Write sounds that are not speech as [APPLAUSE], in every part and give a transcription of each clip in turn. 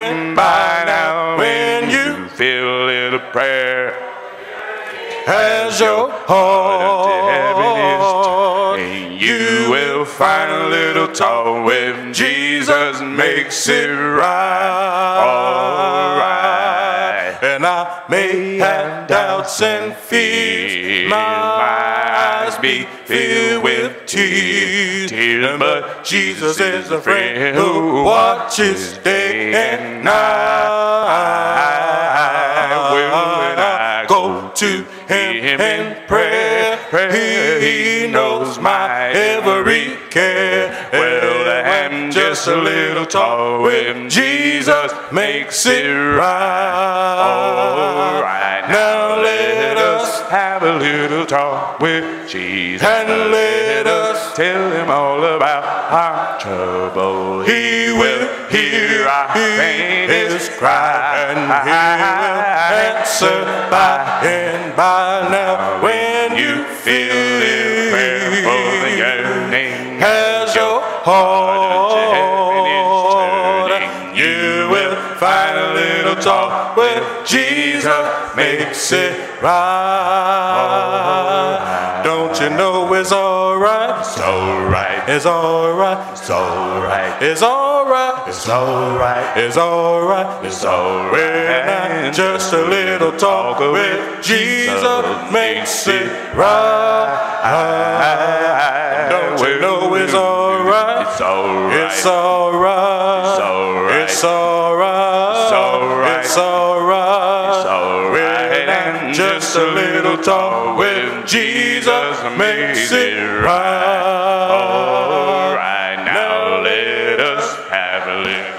by now when you feel a little prayer as your heart and you will find a little talk with Jesus makes it right. Alright. And I may have doubts and fears. My eyes be filled with tears but Jesus is a friend who watches day and night. when I go to him in prayer he knows my every care. well and just a little talk with Jesus makes it right. alright now let have a little talk with Jesus. And let us tell him all about our trouble he will hear our faintest cry. And he will answer by and by. Now when you feel it prayerful yearning as your heart you will find a little talk with Jesus makes it right. Don't you know it's alright? It's alright. It's alright. It's alright. It's alright. It's alright. It's alright. It's alright. When just a little talk with Jesus makes it right. Don't you know it's alright? It's alright. It's alright. It's alright. It's alright. It's alright just a little talk with Jesus makes it right alright now let us have a little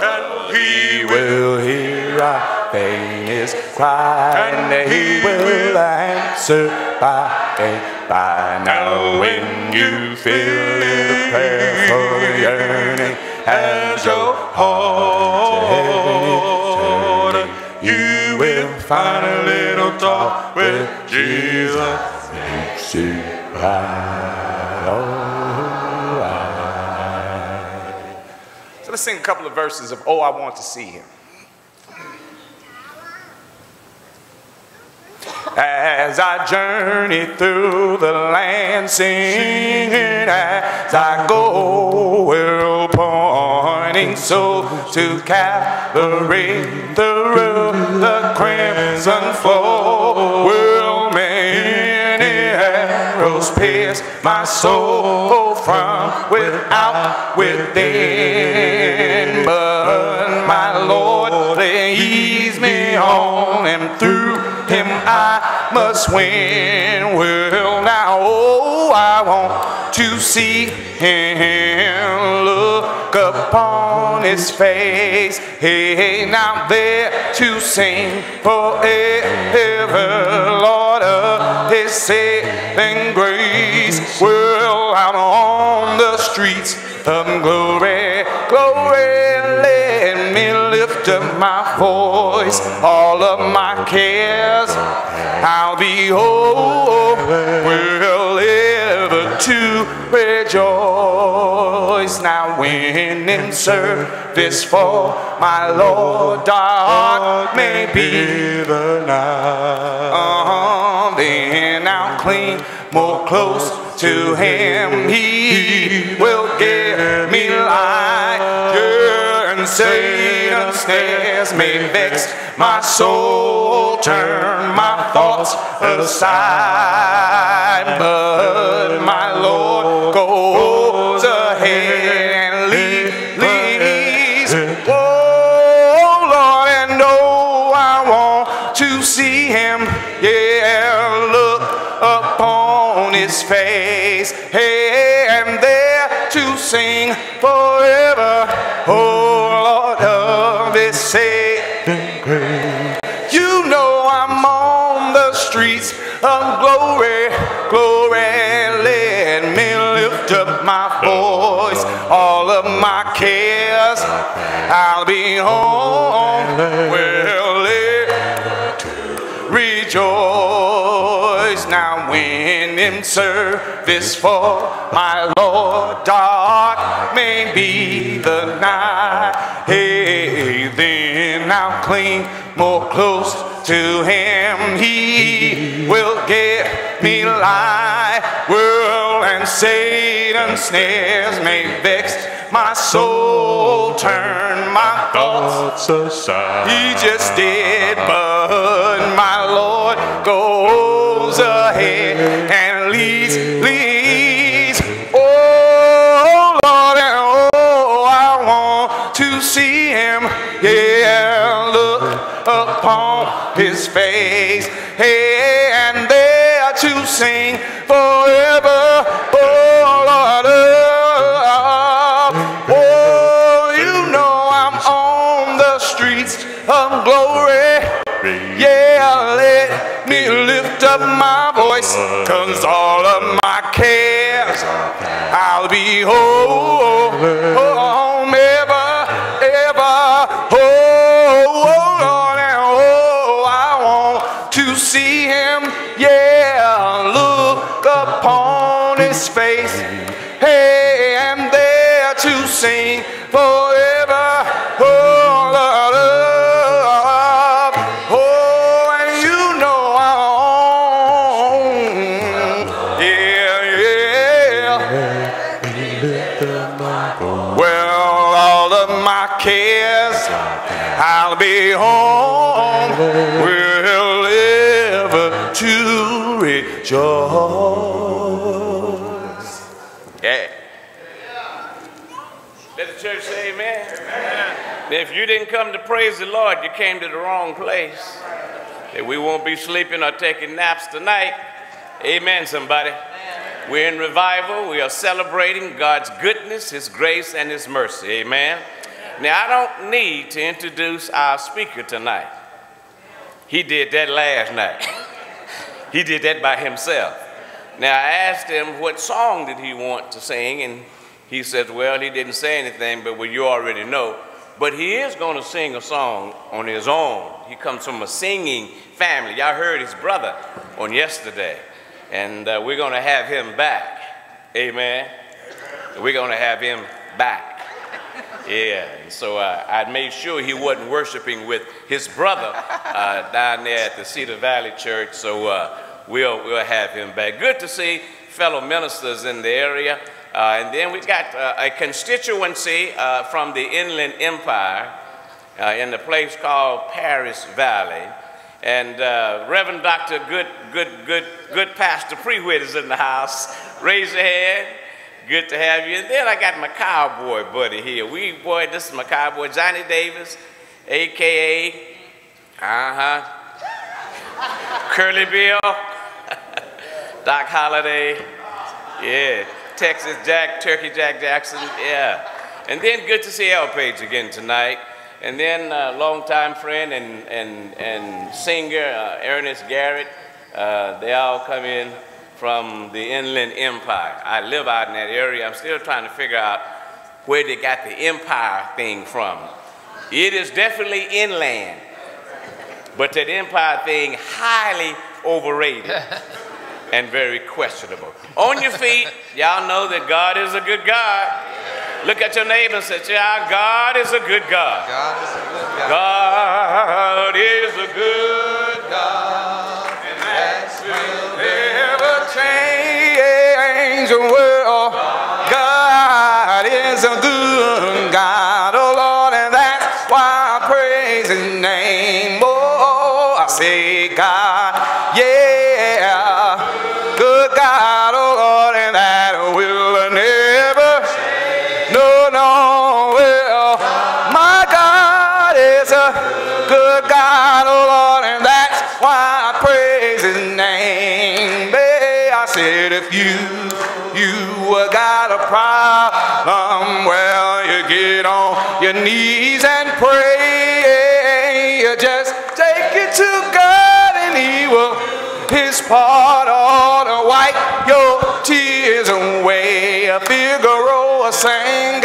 and he will hear our faintest cry, and he will answer by and by. Now, when you feel the prayerful yearning as your heart, you will find a little talk with Jesus. Makes it right. So let's sing a couple of verses of Oh, I Want to See Him. As I journey through the land, singing as I go, souls to Calvary through the crimson flow. Will many arrows pierce my soul from without within, but my Lord leads me on, and through Him I must win. Well, now, oh, I want to see Him look upon His face. Hey, now there to sing forever, Lord of His saving grace. Well, out on the streets of glory, glory, let me lift up my voice, all of my cares. I'll be whole, will ever to rejoice. Now, when in service for my Lord, dark may be the night. Uh-huh, then I'll cling more close to Him. He will give me light. And Satan's snares may vex my soul, turn my thoughts aside. But goes ahead and lead, leads. Oh Lord, and oh, I want to see Him. Yeah, look upon His face. Hey, and there to sing forever. Oh Lord of His saving grace. You know I'm on the streets of glory. All of my cares. I'll be home. Well, rejoice. now when in service for my Lord, dark may be the night. Hey, then I'll cling more close to him. He will get me light. World and Satan's snares may vex my soul, turn my thoughts aside. he just did, but my Lord goes ahead and leads, leads. Oh Lord, and oh, I want to see Him. Yeah, look upon His face, hey, and there to sing forever. Oh up my voice, cause all of my cares I'll be home, home ever, ever. Oh, oh, Lord, and oh, I want to see him. Yeah, look upon his face. Hey, and there to sing forever. Be home. We'll live to rejoice. Yeah. Let the church say amen. amen. If you didn't come to praise the Lord, you came to the wrong place. That we won't be sleeping or taking naps tonight. Amen, somebody. We're in revival. We are celebrating God's goodness, His grace, and His mercy. Amen. Now, I don't need to introduce our speaker tonight. He did that last night. [LAUGHS] he did that by himself. Now, I asked him what song did he want to sing, and he said, well, he didn't say anything, but well, you already know. But he is going to sing a song on his own. He comes from a singing family. Y'all heard his brother on yesterday. And uh, we're going to have him back. Amen. We're going to have him back. Yeah, and so uh, I made sure he wasn't worshiping with his brother uh, down there at the Cedar Valley Church. So uh, we'll, we'll have him back. Good to see fellow ministers in the area. Uh, and then we've got uh, a constituency uh, from the Inland Empire in the place called Perris Valley. And Reverend Dr. Good, Good, Good, Good Pastor Prewitt is in the house. Raise your hand. Good to have you. And then I got my cowboy buddy here. We, boy, this is my cowboy, Johnny Davis, AKA, uh-huh, Curly Bill, [LAUGHS] Doc Holliday, yeah, Texas Jack, Turkey Jack Jackson, yeah. And then good to see El Page again tonight. And then uh, longtime friend and, and, and singer uh, Ernest Garrett, uh, they all come in from the Inland Empire. I live out in that area. I'm still trying to figure out where they got the empire thing from. It is definitely inland, but that empire thing highly overrated [LAUGHS] and very questionable. On your feet, y'all know that God is a good God. Look at your neighbor and say, yeah, God is a good God. God is a good God. God is a good God. World. God is a good God, oh Lord, and that's why I praise His name. Oh, I say God, yeah, good God, oh Lord, and that will never, no, no, will. My God is a good God, oh Lord, and that's why I praise His name. Babe, I said, if you got a problem, well, you get on your knees and pray. You just take it to God and He will, His part all to wipe your tears away. A Figueroa sang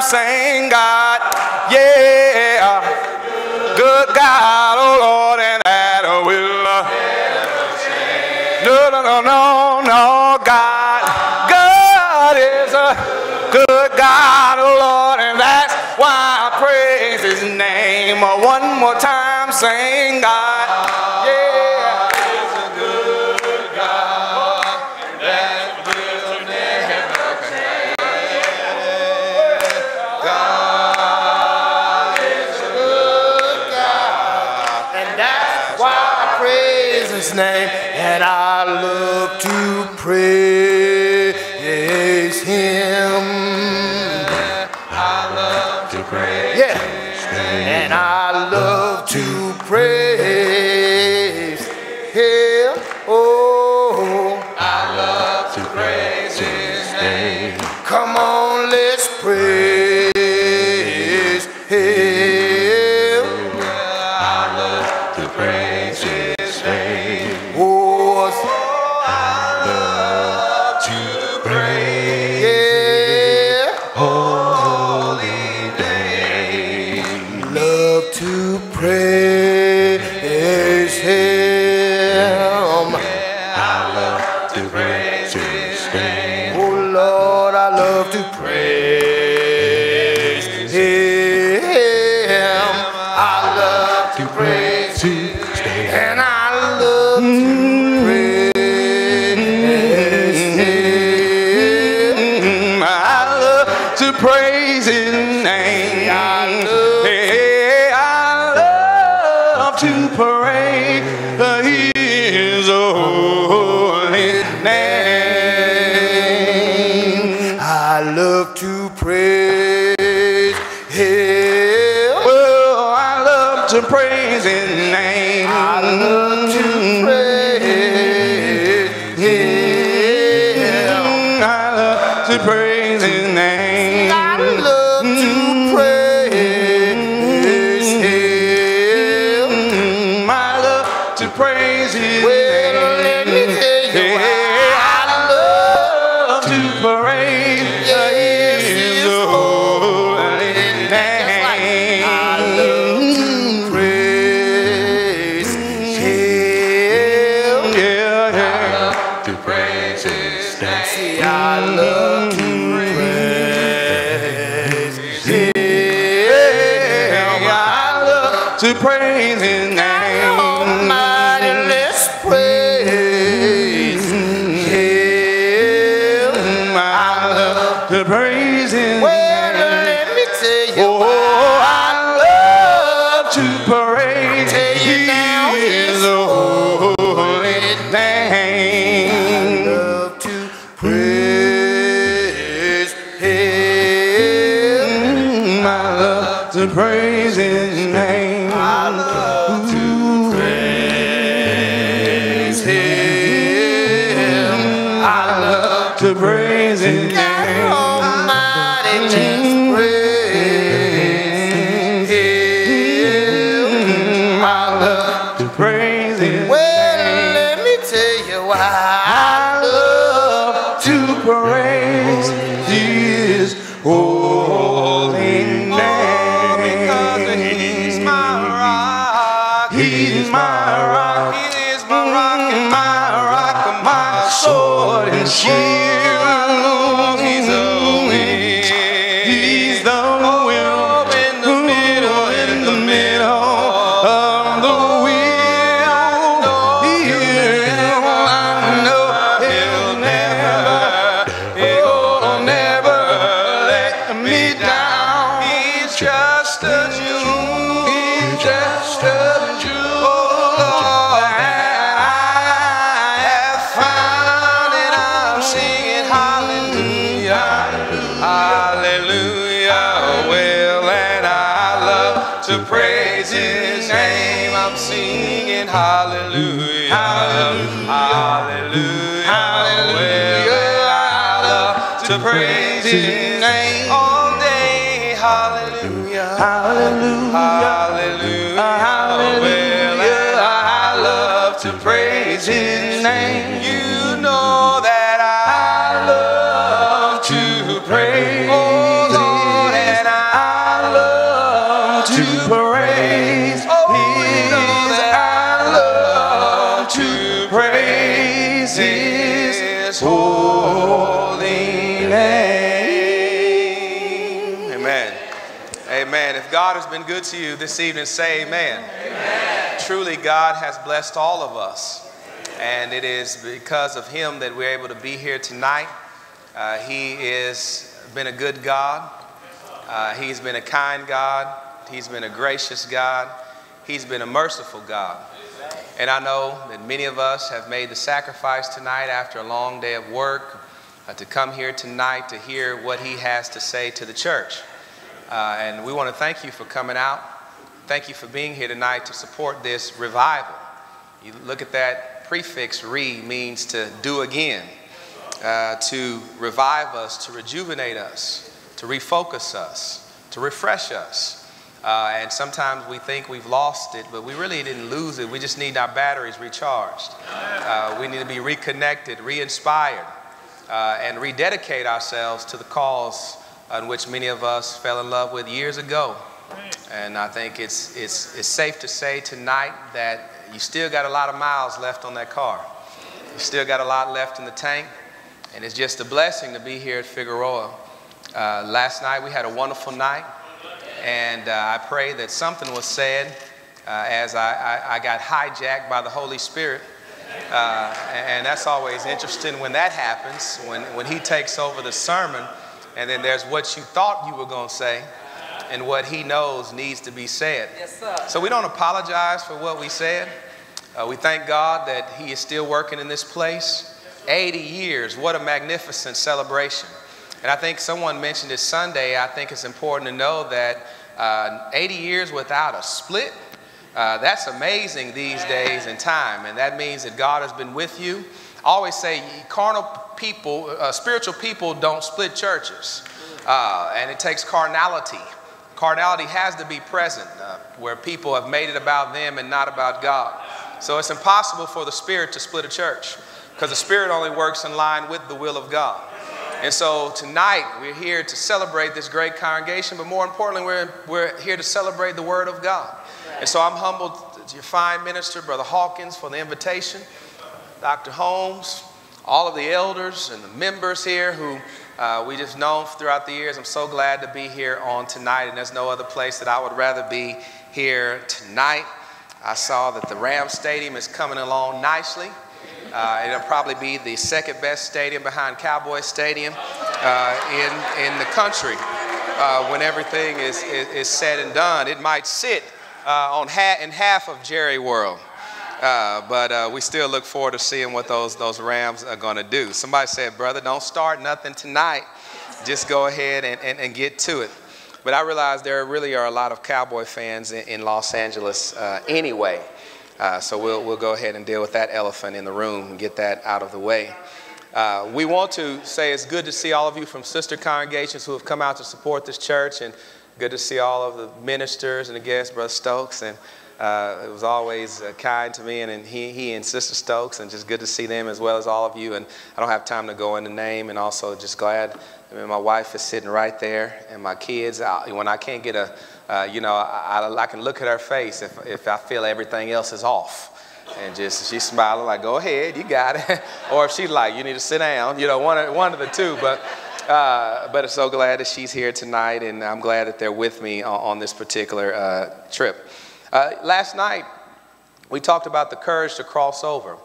Saying, God, yeah, good God, oh Lord, and that will uh, no, no, no, no, no, God, God is a good God, oh Lord, and that's why I praise His name. One more time, saying, God. she God has been good to you this evening, say amen. amen. Truly, God has blessed all of us. And it is because of him that we're able to be here tonight. Uh, he has been a good God. Uh, he's been a kind God. He's been a gracious God. He's been a merciful God. And I know that many of us have made the sacrifice tonight after a long day of work uh, to come here tonight to hear what He has to say to the church. Uh, and we want to thank you for coming out. Thank you for being here tonight to support this revival. You look at that prefix, re means to do again, uh, to revive us, to rejuvenate us, to refocus us, to refresh us. Uh, and sometimes we think we've lost it, but we really didn't lose it. We just need our batteries recharged. Uh, we need to be reconnected, re inspired, uh, and rededicate ourselves to the cause on which many of us fell in love with years ago. And I think it's, it's, it's safe to say tonight that you still got a lot of miles left on that car. You still got a lot left in the tank. And it's just a blessing to be here at Figueroa. Uh, last night we had a wonderful night. And uh, I pray that something was said uh, as I, I, I, got hijacked by the Holy Spirit. Uh, and that's always interesting when that happens, when, when He takes over the sermon, and then there's what you thought you were going to say and what He knows needs to be said. Yes, sir. So we don't apologize for what we said. Uh, we thank God that He is still working in this place. 80 years, what a magnificent celebration. And I think someone mentioned this Sunday. I think it's important to know that uh, 80 years without a split, uh, that's amazing these days and time. And that means that God has been with you. I always say carnal people, uh, spiritual people don't split churches. Uh, and it takes carnality. Carnality has to be present uh, where people have made it about them and not about God. So it's impossible for the Spirit to split a church because the Spirit only works in line with the will of God. And so tonight we're here to celebrate this great congregation, but more importantly, we're, we're here to celebrate the Word of God. And so I'm humbled to your fine minister, Brother Hawkins, for the invitation, Dr. Holmes, all of the elders and the members here who uh, we just known throughout the years. I'm so glad to be here on tonight, and there's no other place that I would rather be here tonight. I saw that the Ram Stadium is coming along nicely. Uh, it'll probably be the second best stadium behind Cowboy Stadium uh, in, in the country uh, when everything is, is, is, said and done. It might sit uh, on ha- in half of Jerry World. Uh, but uh, we still look forward to seeing what those, those Rams are going to do. Somebody said, Brother, don't start nothing tonight. Just go ahead and, and, and get to it. But I realize there really are a lot of Cowboy fans in, in Los Angeles anyway. Uh, so we'll, we'll go ahead and deal with that elephant in the room and get that out of the way. Uh, we want to say it's good to see all of you from sister congregations who have come out to support this church, and good to see all of the ministers and the guests, Brother Stokes. And uh, it was always uh, kind to me, and, and he, he and Sister Stokes, and just good to see them as well as all of you. And I don't have time to go into name, and also just glad. I mean, my wife is sitting right there, and my kids. I, when I can't get a uh, you know, I, I, can look at her face if, if I feel everything else is off. And just she's smiling like, go ahead, you got it. [LAUGHS] or if she's like, you need to sit down, you know, one of, one of the two. But, uh, but I'm so glad that she's here tonight, and I'm glad that they're with me on, on this particular uh, trip. Uh, last night, we talked about the courage to cross over.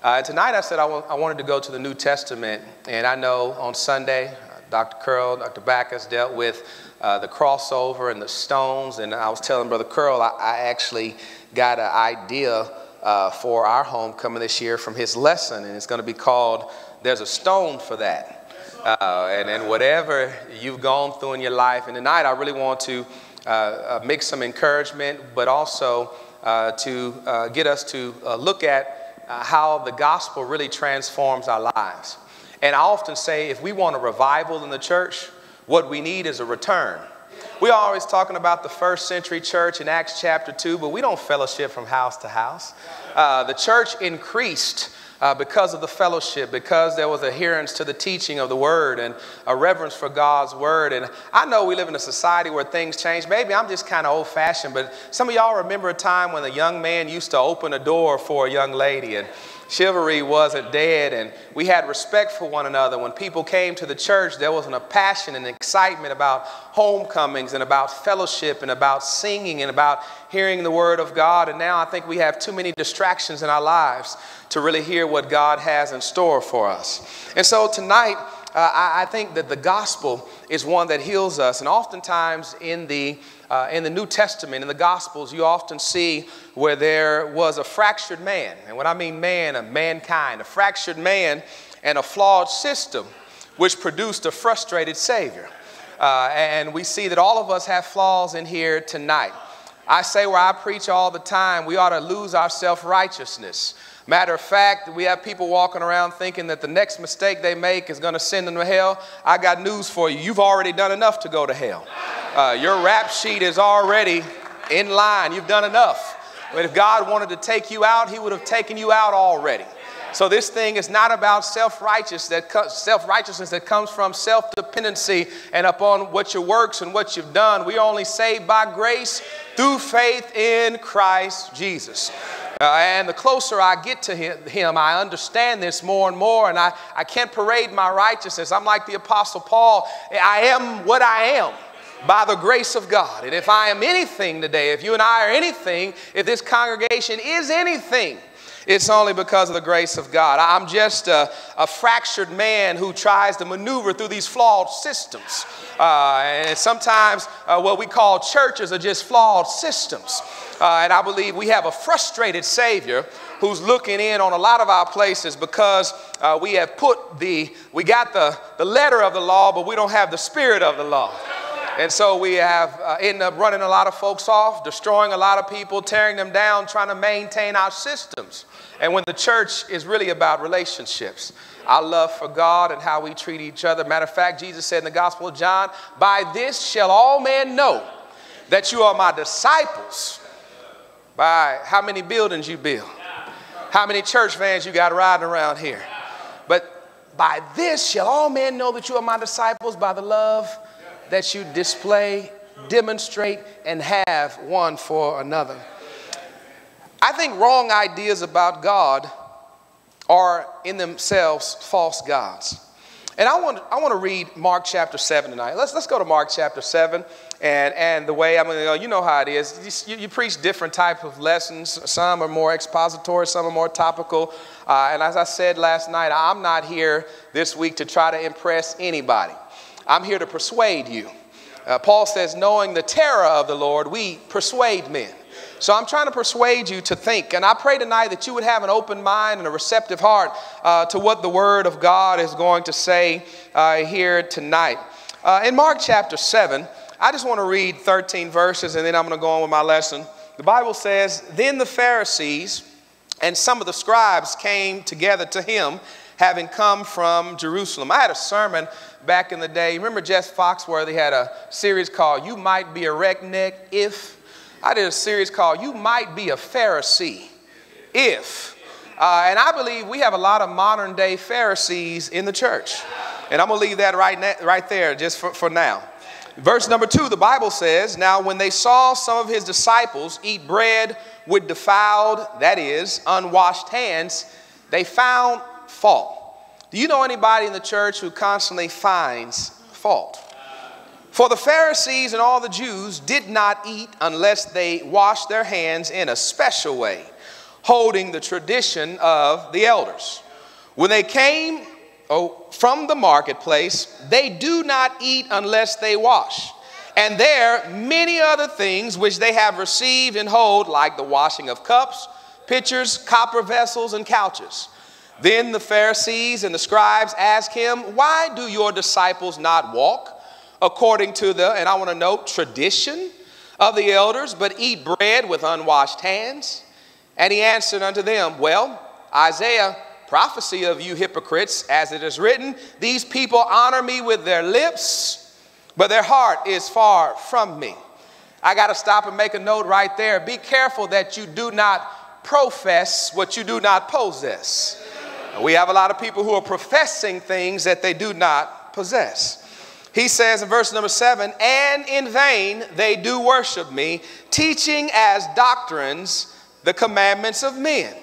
Uh, tonight, I said I, wanted to go to the New Testament, and I know on Sunday, Dr. Curl, Dr. Backus dealt with uh, the crossover and the stones. And I was telling Brother Curl, I, I actually got an idea uh, for our homecoming this year from his lesson, and it's going to be called There's a Stone for That. Uh, and, and whatever you've gone through in your life, and tonight I really want to uh, uh, Uh, uh, make some encouragement, but also uh, to uh, get us to look at how the gospel really transforms our lives. And I often say if we want a revival in the church, what we need is a return. We're always talking about the first century church in Acts chapter 2, but we don't fellowship from house to house. Uh, the church increased uh, because of the fellowship, because there was adherence to the teaching of the word and a reverence for God's word. And I know we live in a society where things change. Maybe I'm just kind of old fashioned, but some of y'all remember a time when a young man used to open a door for a young lady and chivalry wasn't dead and we had respect for one another. When people came to the church, there was a passion and excitement about homecomings and about fellowship and about singing and about hearing the word of God. And now I think we have too many distractions in our lives to really hear what God has in store for us. And so tonight, uh, I, I think that the gospel is one that heals us. And oftentimes in the uh, in the New Testament, in the Gospels, you often see where there was a fractured man. And when I mean man, a mankind, a fractured man and a flawed system, which produced a frustrated Savior. Uh, and we see that all of us have flaws in here tonight. I say where I preach all the time, we ought to lose our self righteousness. Matter of fact, we have people walking around thinking that the next mistake they make is going to send them to hell. I got news for you. You've already done enough to go to hell. Uh, your rap sheet is already in line. You've done enough. But if God wanted to take you out, He would have taken you out already. So this thing is not about self-righteous that self-righteousness that comes from self-dependency and upon what your works and what you've done. We are only saved by grace through faith in Christ Jesus. Uh, and the closer I get to him, I understand this more and more, and I, I can't parade my righteousness. I'm like the Apostle Paul. I am what I am by the grace of God. And if I am anything today, if you and I are anything, if this congregation is anything, it's only because of the grace of God. I'm just a, a fractured man who tries to maneuver through these flawed systems. Uh, and sometimes uh, what we call churches are just flawed systems. Uh, and I believe we have a frustrated Savior who's looking in on a lot of our places because uh, we have put the, we got the, the letter of the law, but we don't have the spirit of the law. And so we have uh, ended up running a lot of folks off, destroying a lot of people, tearing them down, trying to maintain our systems. And when the church is really about relationships, our love for God and how we treat each other. Matter of fact, Jesus said in the Gospel of John, By this shall all men know that you are my disciples. By how many buildings you build, how many church vans you got riding around here. But by this shall all men know that you are my disciples by the love that you display, demonstrate, and have one for another. I think wrong ideas about God are in themselves false gods. And I want, I want to read Mark chapter 7 tonight. Let's, let's go to Mark chapter 7. And, and the way I'm going to go, you know how it is. You, you, preach different types of lessons. Some are more expository, some are more topical. Uh, and as I said last night, I'm not here this week to try to impress anybody. I'm here to persuade you. Uh, Paul says, knowing the terror of the Lord, we persuade men. So I'm trying to persuade you to think. And I pray tonight that you would have an open mind and a receptive heart uh, to what the Word of God is going to say uh, here tonight. Uh, in Mark chapter 7, I just want to read 13 verses and then I'm going to go on with my lesson. The Bible says, Then the Pharisees and some of the scribes came together to him, having come from Jerusalem. I had a sermon back in the day. Remember Jeff Foxworthy had a series called You Might Be a Redneck If. I did a series called You Might Be a Pharisee If. Uh, and I believe we have a lot of modern day Pharisees in the church. And I'm going to leave that right, right there just for, for now. Verse number two, the Bible says, Now when they saw some of his disciples eat bread with defiled, that is, unwashed hands, they found fault. Do you know anybody in the church who constantly finds fault? For the Pharisees and all the Jews did not eat unless they washed their hands in a special way, holding the tradition of the elders. When they came oh, from the marketplace, they do not eat unless they wash. And there many other things which they have received and hold, like the washing of cups, pitchers, copper vessels, and couches. Then the Pharisees and the scribes asked him, Why do your disciples not walk according to the, and I want to note, tradition of the elders, but eat bread with unwashed hands? And he answered unto them, Well, Isaiah prophecy of you hypocrites, as it is written, These people honor me with their lips, but their heart is far from me. I got to stop and make a note right there. Be careful that you do not profess what you do not possess. We have a lot of people who are professing things that they do not possess. He says in verse number seven, and in vain they do worship me, teaching as doctrines the commandments of men.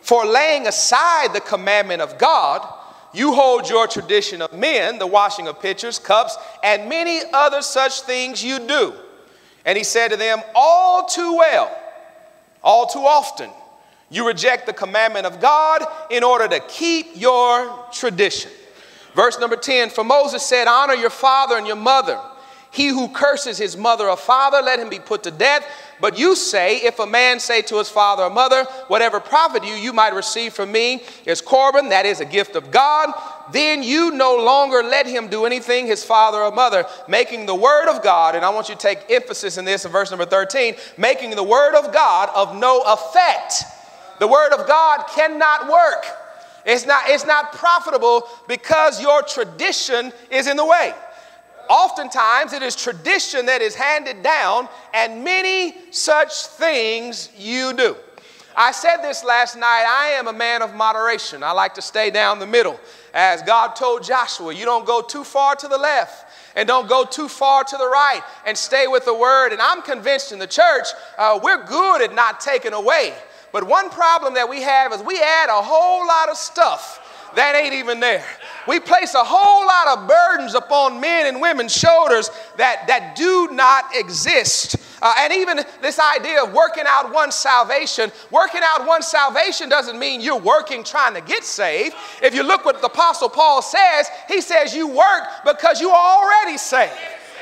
For laying aside the commandment of God, you hold your tradition of men, the washing of pitchers, cups, and many other such things you do. And he said to them, All too well, all too often, you reject the commandment of God in order to keep your tradition. Verse number 10 For Moses said, Honor your father and your mother. He who curses his mother or father, let him be put to death. But you say, if a man say to his father or mother, whatever profit you, you might receive from me is Corban, that is a gift of God, then you no longer let him do anything his father or mother, making the word of God, and I want you to take emphasis in this in verse number 13, making the word of God of no effect. The word of God cannot work. It's not, it's not profitable because your tradition is in the way. Oftentimes, it is tradition that is handed down, and many such things you do. I said this last night. I am a man of moderation. I like to stay down the middle. As God told Joshua, you don't go too far to the left and don't go too far to the right and stay with the word. And I'm convinced in the church, uh, we're good at not taking away. But one problem that we have is we add a whole lot of stuff that ain't even there. We place a whole lot of burdens upon men and women's shoulders that, that do not exist. Uh, and even this idea of working out one's salvation, working out one's salvation doesn't mean you're working trying to get saved. If you look what the Apostle Paul says, he says you work because you are already saved.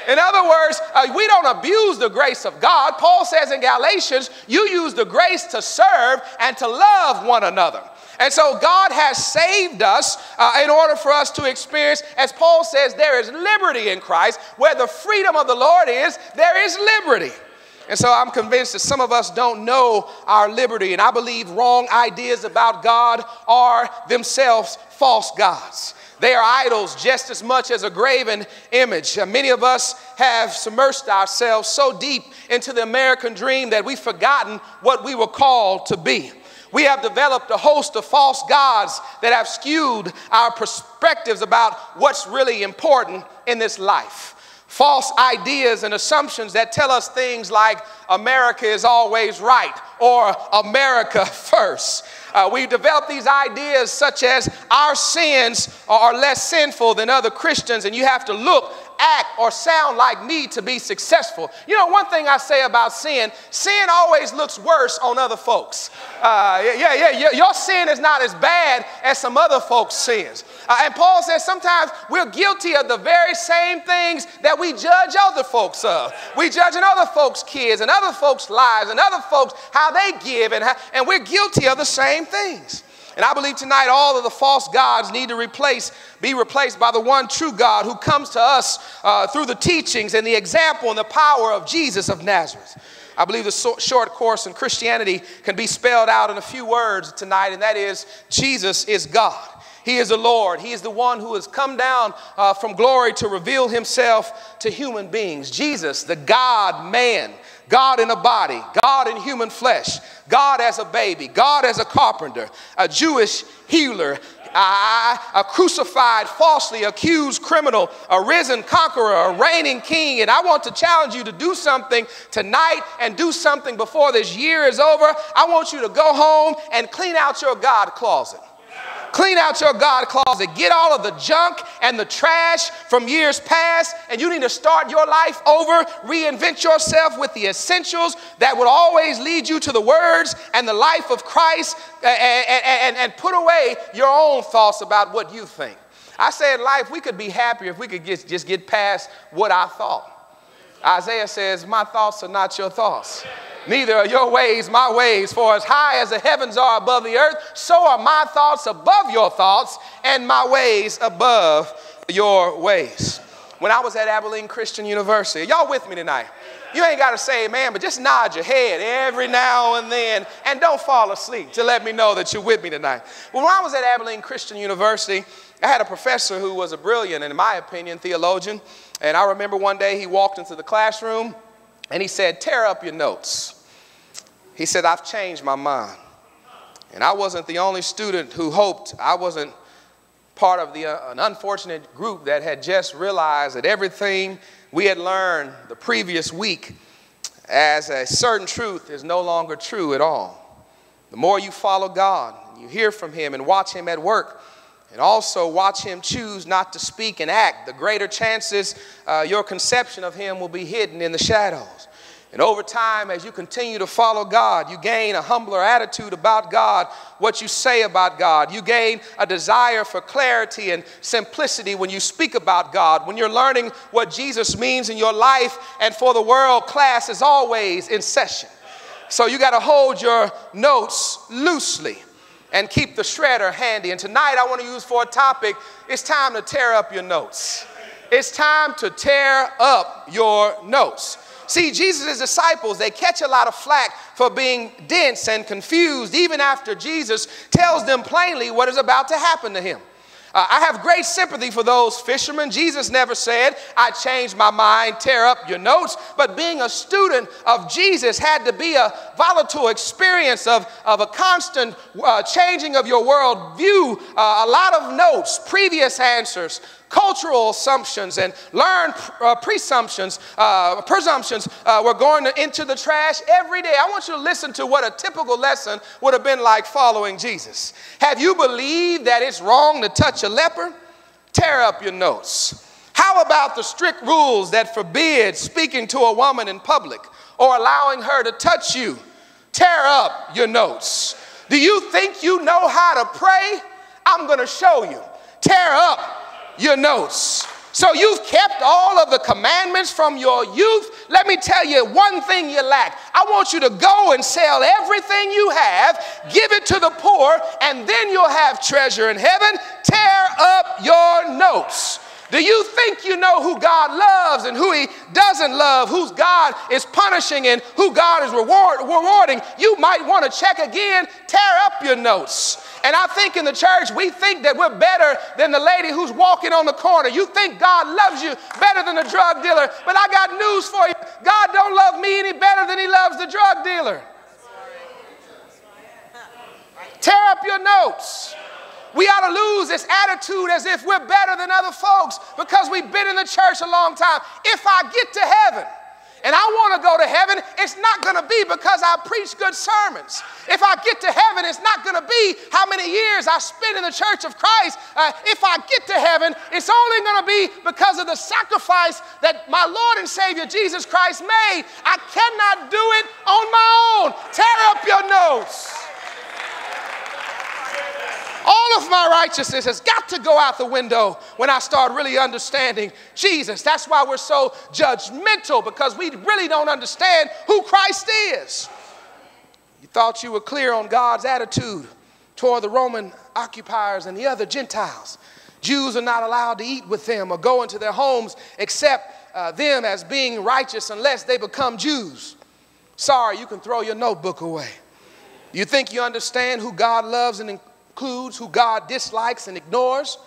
In other words, uh, we don't abuse the grace of God. Paul says in Galatians, you use the grace to serve and to love one another. And so God has saved us uh, in order for us to experience, as Paul says, there is liberty in Christ. Where the freedom of the Lord is, there is liberty. And so I'm convinced that some of us don't know our liberty. And I believe wrong ideas about God are themselves false gods. They are idols just as much as a graven image. Many of us have submersed ourselves so deep into the American dream that we've forgotten what we were called to be. We have developed a host of false gods that have skewed our perspectives about what's really important in this life. False ideas and assumptions that tell us things like America is always right or America [LAUGHS] first. Uh, we develop these ideas such as our sins are less sinful than other Christians, and you have to look act or sound like me to be successful. You know, one thing I say about sin, sin always looks worse on other folks. Uh, yeah, yeah, yeah, your sin is not as bad as some other folks' sins. Uh, and Paul says sometimes we're guilty of the very same things that we judge other folks of. We judging other folks' kids and other folks' lives and other folks how they give, and, how, and we're guilty of the same things. And I believe tonight all of the false gods need to replace, be replaced by the one true God who comes to us uh, through the teachings and the example and the power of Jesus of Nazareth. I believe the so short course in Christianity can be spelled out in a few words tonight, and that is Jesus is God. He is the Lord. He is the one who has come down uh, from glory to reveal himself to human beings. Jesus, the God man, God in a body, God in human flesh, God as a baby, God as a carpenter, a Jewish healer, a crucified, falsely accused criminal, a risen conqueror, a reigning king. And I want to challenge you to do something tonight and do something before this year is over. I want you to go home and clean out your God closet. Clean out your God closet. Get all of the junk and the trash from years past, and you need to start your life over. Reinvent yourself with the essentials that would always lead you to the words and the life of Christ, and, and, and put away your own thoughts about what you think. I say in life, we could be happier if we could just, just get past what I thought. Isaiah says, My thoughts are not your thoughts. Neither are your ways my ways, for as high as the heavens are above the earth, so are my thoughts above your thoughts, and my ways above your ways. When I was at Abilene Christian University, y'all with me tonight? You ain't got to say amen, but just nod your head every now and then and don't fall asleep to let me know that you're with me tonight. When I was at Abilene Christian University, I had a professor who was a brilliant, in my opinion, theologian. And I remember one day he walked into the classroom and he said, Tear up your notes. He said, I've changed my mind. And I wasn't the only student who hoped. I wasn't part of the, uh, an unfortunate group that had just realized that everything we had learned the previous week as a certain truth is no longer true at all. The more you follow God, you hear from him and watch him at work and also watch him choose not to speak and act, the greater chances uh, your conception of him will be hidden in the shadows. And over time, as you continue to follow God, you gain a humbler attitude about God, what you say about God. You gain a desire for clarity and simplicity when you speak about God. When you're learning what Jesus means in your life and for the world, class is always in session. So you got to hold your notes loosely and keep the shredder handy. And tonight I want to use for a topic it's time to tear up your notes. It's time to tear up your notes. See, Jesus' disciples, they catch a lot of flack for being dense and confused, even after Jesus tells them plainly what is about to happen to him. Uh, I have great sympathy for those fishermen. Jesus never said, I changed my mind, tear up your notes. But being a student of Jesus had to be a volatile experience of, of a constant uh, changing of your world view. Uh, a lot of notes, previous answers, cultural assumptions and learned uh, presumptions, uh, presumptions uh, were going into the trash every day. I want you to listen to what a typical lesson would have been like following Jesus. Have you believed that it's wrong to touch a leper? Tear up your notes. How about the strict rules that forbid speaking to a woman in public or allowing her to touch you? Tear up your notes. Do you think you know how to pray? I'm going to show you. Tear up your notes. So you've kept all of the commandments from your youth. Let me tell you one thing you lack. I want you to go and sell everything you have, give it to the poor, and then you'll have treasure in heaven. Tear up your notes. Do you think you know who God loves and who He doesn't love, whose God is punishing and who God is reward, rewarding? You might want to check again, tear up your notes. And I think in the church, we think that we're better than the lady who's walking on the corner. You think God loves you better than the drug dealer. But I got news for you God don't love me any better than He loves the drug dealer. Tear up your notes. We ought to lose this attitude as if we're better than other folks because we've been in the church a long time. If I get to heaven, and I want to go to heaven, it's not going to be because I preach good sermons. If I get to heaven, it's not going to be how many years I spent in the church of Christ. Uh, if I get to heaven, it's only going to be because of the sacrifice that my Lord and Savior Jesus Christ made. I cannot do it on my own. Tear up your nose. All of my righteousness has got to go out the window when I start really understanding Jesus. That's why we're so judgmental because we really don't understand who Christ is. You thought you were clear on God's attitude toward the Roman occupiers and the other Gentiles. Jews are not allowed to eat with them or go into their homes except uh, them as being righteous unless they become Jews. Sorry, you can throw your notebook away. You think you understand who God loves and includes who God dislikes and ignores?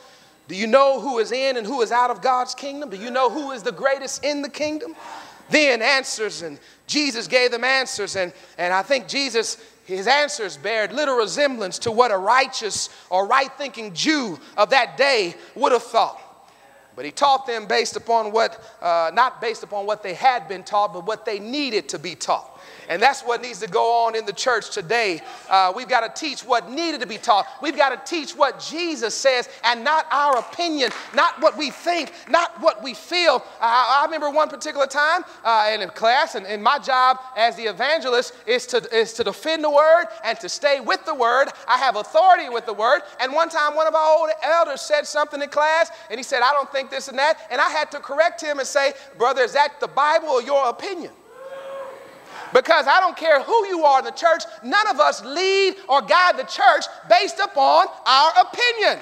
Do you know who is in and who is out of God's kingdom? Do you know who is the greatest in the kingdom? Then answers, and Jesus gave them answers, and, and I think Jesus, his answers bear little resemblance to what a righteous or right thinking Jew of that day would have thought. But he taught them based upon what, uh, not based upon what they had been taught, but what they needed to be taught. And that's what needs to go on in the church today. Uh, we've got to teach what needed to be taught. We've got to teach what Jesus says and not our opinion, not what we think, not what we feel. Uh, I remember one particular time uh, in a class, and, and my job as the evangelist is to, is to defend the word and to stay with the word. I have authority with the word. And one time, one of our old elders said something in class, and he said, I don't think this and that. And I had to correct him and say, Brother, is that the Bible or your opinion? Because I don't care who you are in the church, none of us lead or guide the church based upon our opinion.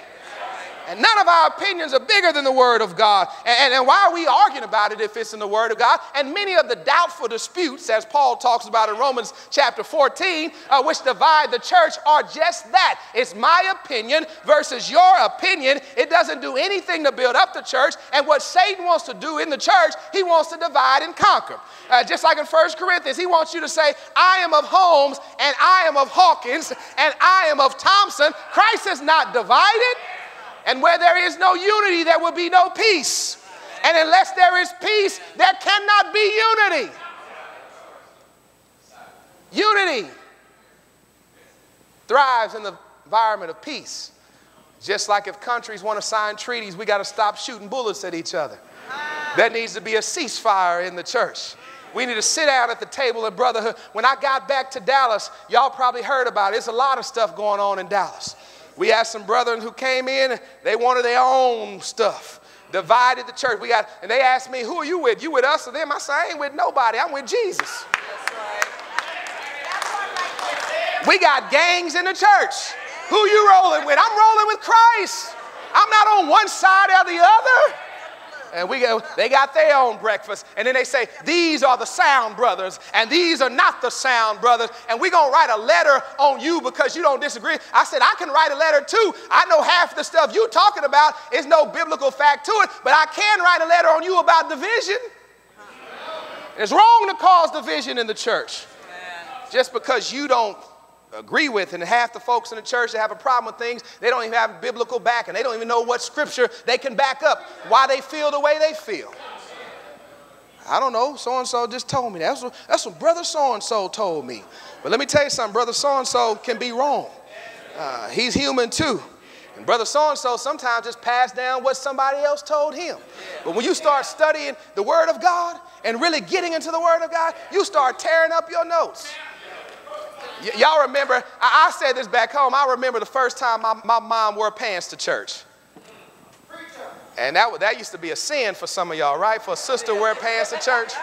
And none of our opinions are bigger than the Word of God. And, and, why are we arguing about it if it's in the Word of God? And many of the doubtful disputes, as Paul talks about in Romans chapter 14, uh, which divide the church, are just that. It's my opinion versus your opinion. It doesn't do anything to build up the church. And what Satan wants to do in the church, he wants to divide and conquer. Uh, just like in 1 Corinthians, he wants you to say, I am of Holmes, and I am of Hawkins, and I am of Thompson. Christ is not divided. And where there is no unity, there will be no peace. And unless there is peace, there cannot be unity. Unity thrives in the environment of peace. Just like if countries want to sign treaties, we got to stop shooting bullets at each other. There needs to be a ceasefire in the church. We need to sit down at the table of brotherhood. When I got back to Dallas, y'all probably heard about it. There's a lot of stuff going on in Dallas. We had some brethren who came in, they wanted their own stuff. Divided the church. We got, and they asked me, Who are you with? You with us or them? I said, I ain't with nobody. I'm with Jesus. We got gangs in the church. Who you rolling with? I'm rolling with Christ. I'm not on one side or the other. And we go, they got their own breakfast. And then they say, These are the sound brothers, and these are not the sound brothers. And we're going to write a letter on you because you don't disagree. I said, I can write a letter too. I know half the stuff you're talking about is no biblical fact to it, but I can write a letter on you about division. It's wrong to cause division in the church just because you don't agree with, and half the folks in the church that have a problem with things, they don't even have biblical backing. they don't even know what scripture they can back up why they feel the way they feel. I don't know, so and so just told me that. That's what, that's what brother so and so told me. But let me tell you something, brother so and so can be wrong. Uh, he's human too. And brother so and so sometimes just passed down what somebody else told him. But when you start studying the Word of God and really getting into the Word of God, you start tearing up your notes. Y- y'all remember, I-, I said this back home. I remember the first time my, my mom wore pants to church. And that, that used to be a sin for some of y'all, right? For a sister wear pants to church.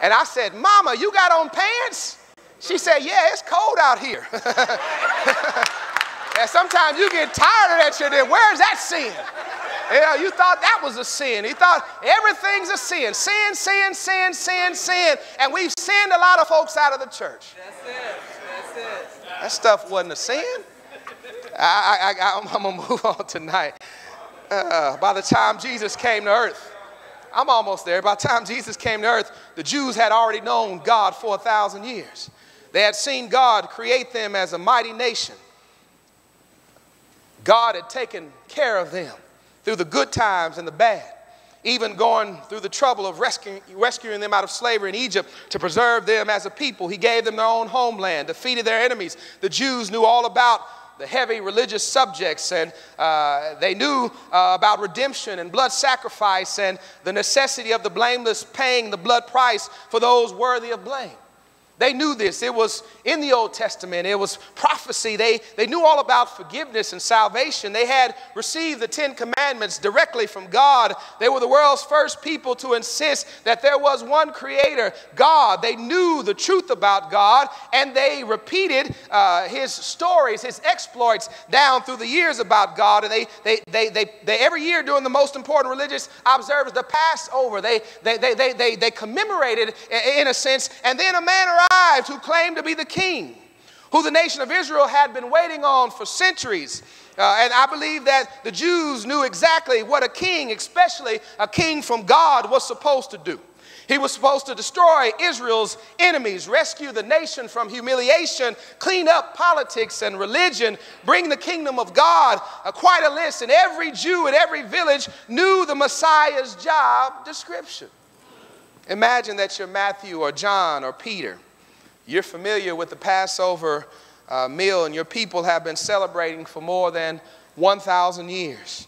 And I said, Mama, you got on pants? She said, Yeah, it's cold out here. [LAUGHS] and sometimes you get tired of that shit, then where's that sin? Yeah, you thought that was a sin. He thought everything's a sin. Sin, sin, sin, sin, sin. And we've sinned a lot of folks out of the church. That's it. That's it. That stuff wasn't a sin. I, I, I'm going to move on tonight. Uh, by the time Jesus came to earth, I'm almost there. By the time Jesus came to earth, the Jews had already known God for a thousand years. They had seen God create them as a mighty nation. God had taken care of them through the good times and the bad, even going through the trouble of rescuing, rescuing them out of slavery in Egypt to preserve them as a people. He gave them their own homeland, defeated their enemies. The Jews knew all about the heavy religious subjects, and uh, they knew uh, about redemption and blood sacrifice and the necessity of the blameless paying the blood price for those worthy of blame. They knew this. It was in the Old Testament, it was prophecy. They, they knew all about forgiveness and salvation. They had received the Ten Commandments directly from God. They were the world's first people to insist that there was one creator, God. They knew the truth about God and they repeated uh, his stories, his exploits down through the years about God. And they, they, they, they, they every year during the most important religious observance, the Passover, they, they, they, they, they, they commemorated in a sense. And then a man who claimed to be the king, who the nation of Israel had been waiting on for centuries. Uh, and I believe that the Jews knew exactly what a king, especially a king from God, was supposed to do. He was supposed to destroy Israel's enemies, rescue the nation from humiliation, clean up politics and religion, bring the kingdom of God. Uh, quite a list. And every Jew in every village knew the Messiah's job description. Imagine that you're Matthew or John or Peter. You're familiar with the Passover uh, meal, and your people have been celebrating for more than 1,000 years.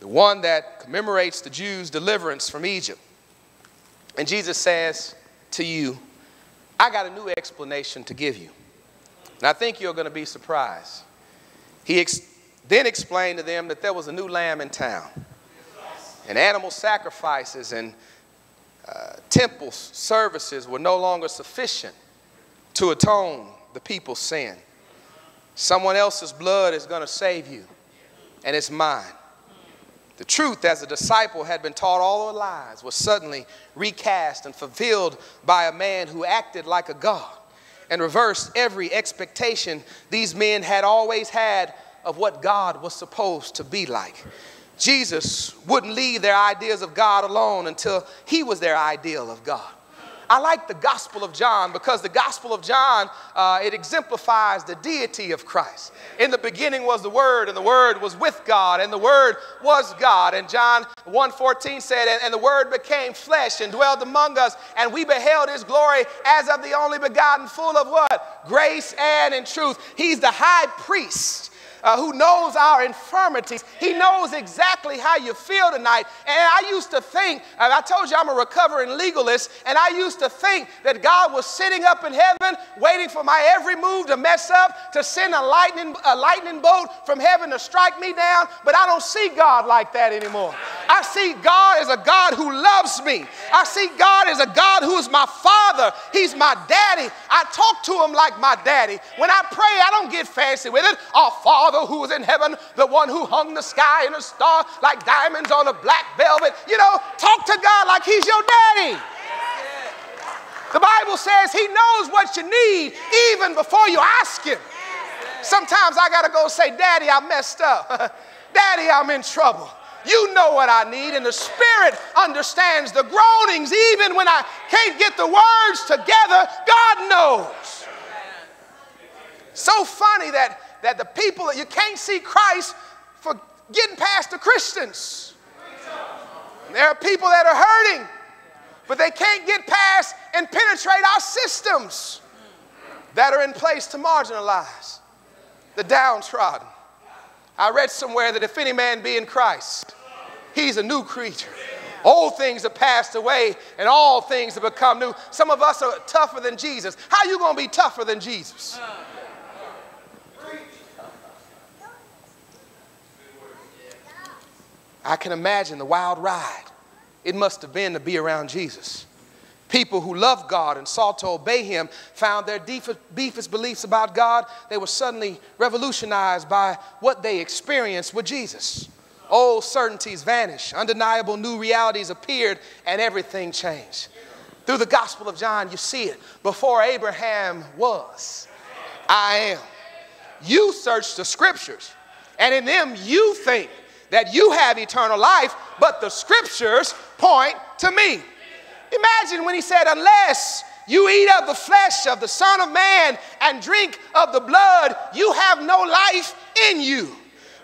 The one that commemorates the Jews' deliverance from Egypt. And Jesus says to you, I got a new explanation to give you. And I think you're going to be surprised. He ex- then explained to them that there was a new lamb in town, and animal sacrifices and uh, temple services were no longer sufficient to atone the people's sin. Someone else's blood is going to save you, and it's mine. The truth, as a disciple had been taught all their lives, was suddenly recast and fulfilled by a man who acted like a God and reversed every expectation these men had always had of what God was supposed to be like. Jesus wouldn't leave their ideas of God alone until he was their ideal of God. I like the Gospel of John because the Gospel of John, uh, it exemplifies the deity of Christ. In the beginning was the Word, and the Word was with God, and the Word was God. And John 1.14 said, and, and the Word became flesh and dwelled among us, and we beheld His glory as of the only begotten, full of what? Grace and in truth. He's the high priest uh, who knows our infirmities. He knows exactly how you feel tonight. And I used to think, and I told you I'm a recovering legalist, and I used to think that God was sitting up in heaven waiting for my every move to mess up, to send a lightning, a lightning bolt from heaven to strike me down. But I don't see God like that anymore. I see God as a God who loves me. I see God as a God who is my father. He's my daddy. I talk to him like my daddy. When I pray, I don't get fancy with it. Our Father who is in heaven, the one who hung the sky and a star like diamonds on a black velvet. You know, talk to God like he's your daddy. The Bible says he knows what you need even before you ask him. Sometimes I got to go say, Daddy, I messed up. [LAUGHS] Daddy, I'm in trouble. You know what I need, and the Spirit understands the groanings even when I can't get the words together. God knows. So funny that, that the people that you can't see Christ for getting past the Christians. There are people that are hurting, but they can't get past and penetrate our systems that are in place to marginalize the downtrodden. I read somewhere that if any man be in Christ, he's a new creature. Old things have passed away and all things have become new. Some of us are tougher than Jesus. How you going to be tougher than Jesus? I can imagine the wild ride it must have been to be around Jesus. People who loved God and sought to obey Him found their deepest beliefs about God, they were suddenly revolutionized by what they experienced with Jesus. Old certainties vanished, undeniable new realities appeared, and everything changed. Through the Gospel of John, you see it. Before Abraham was, I am. You search the scriptures, and in them you think that you have eternal life, but the scriptures point to me. Imagine when he said, Unless you eat of the flesh of the Son of Man and drink of the blood, you have no life in you.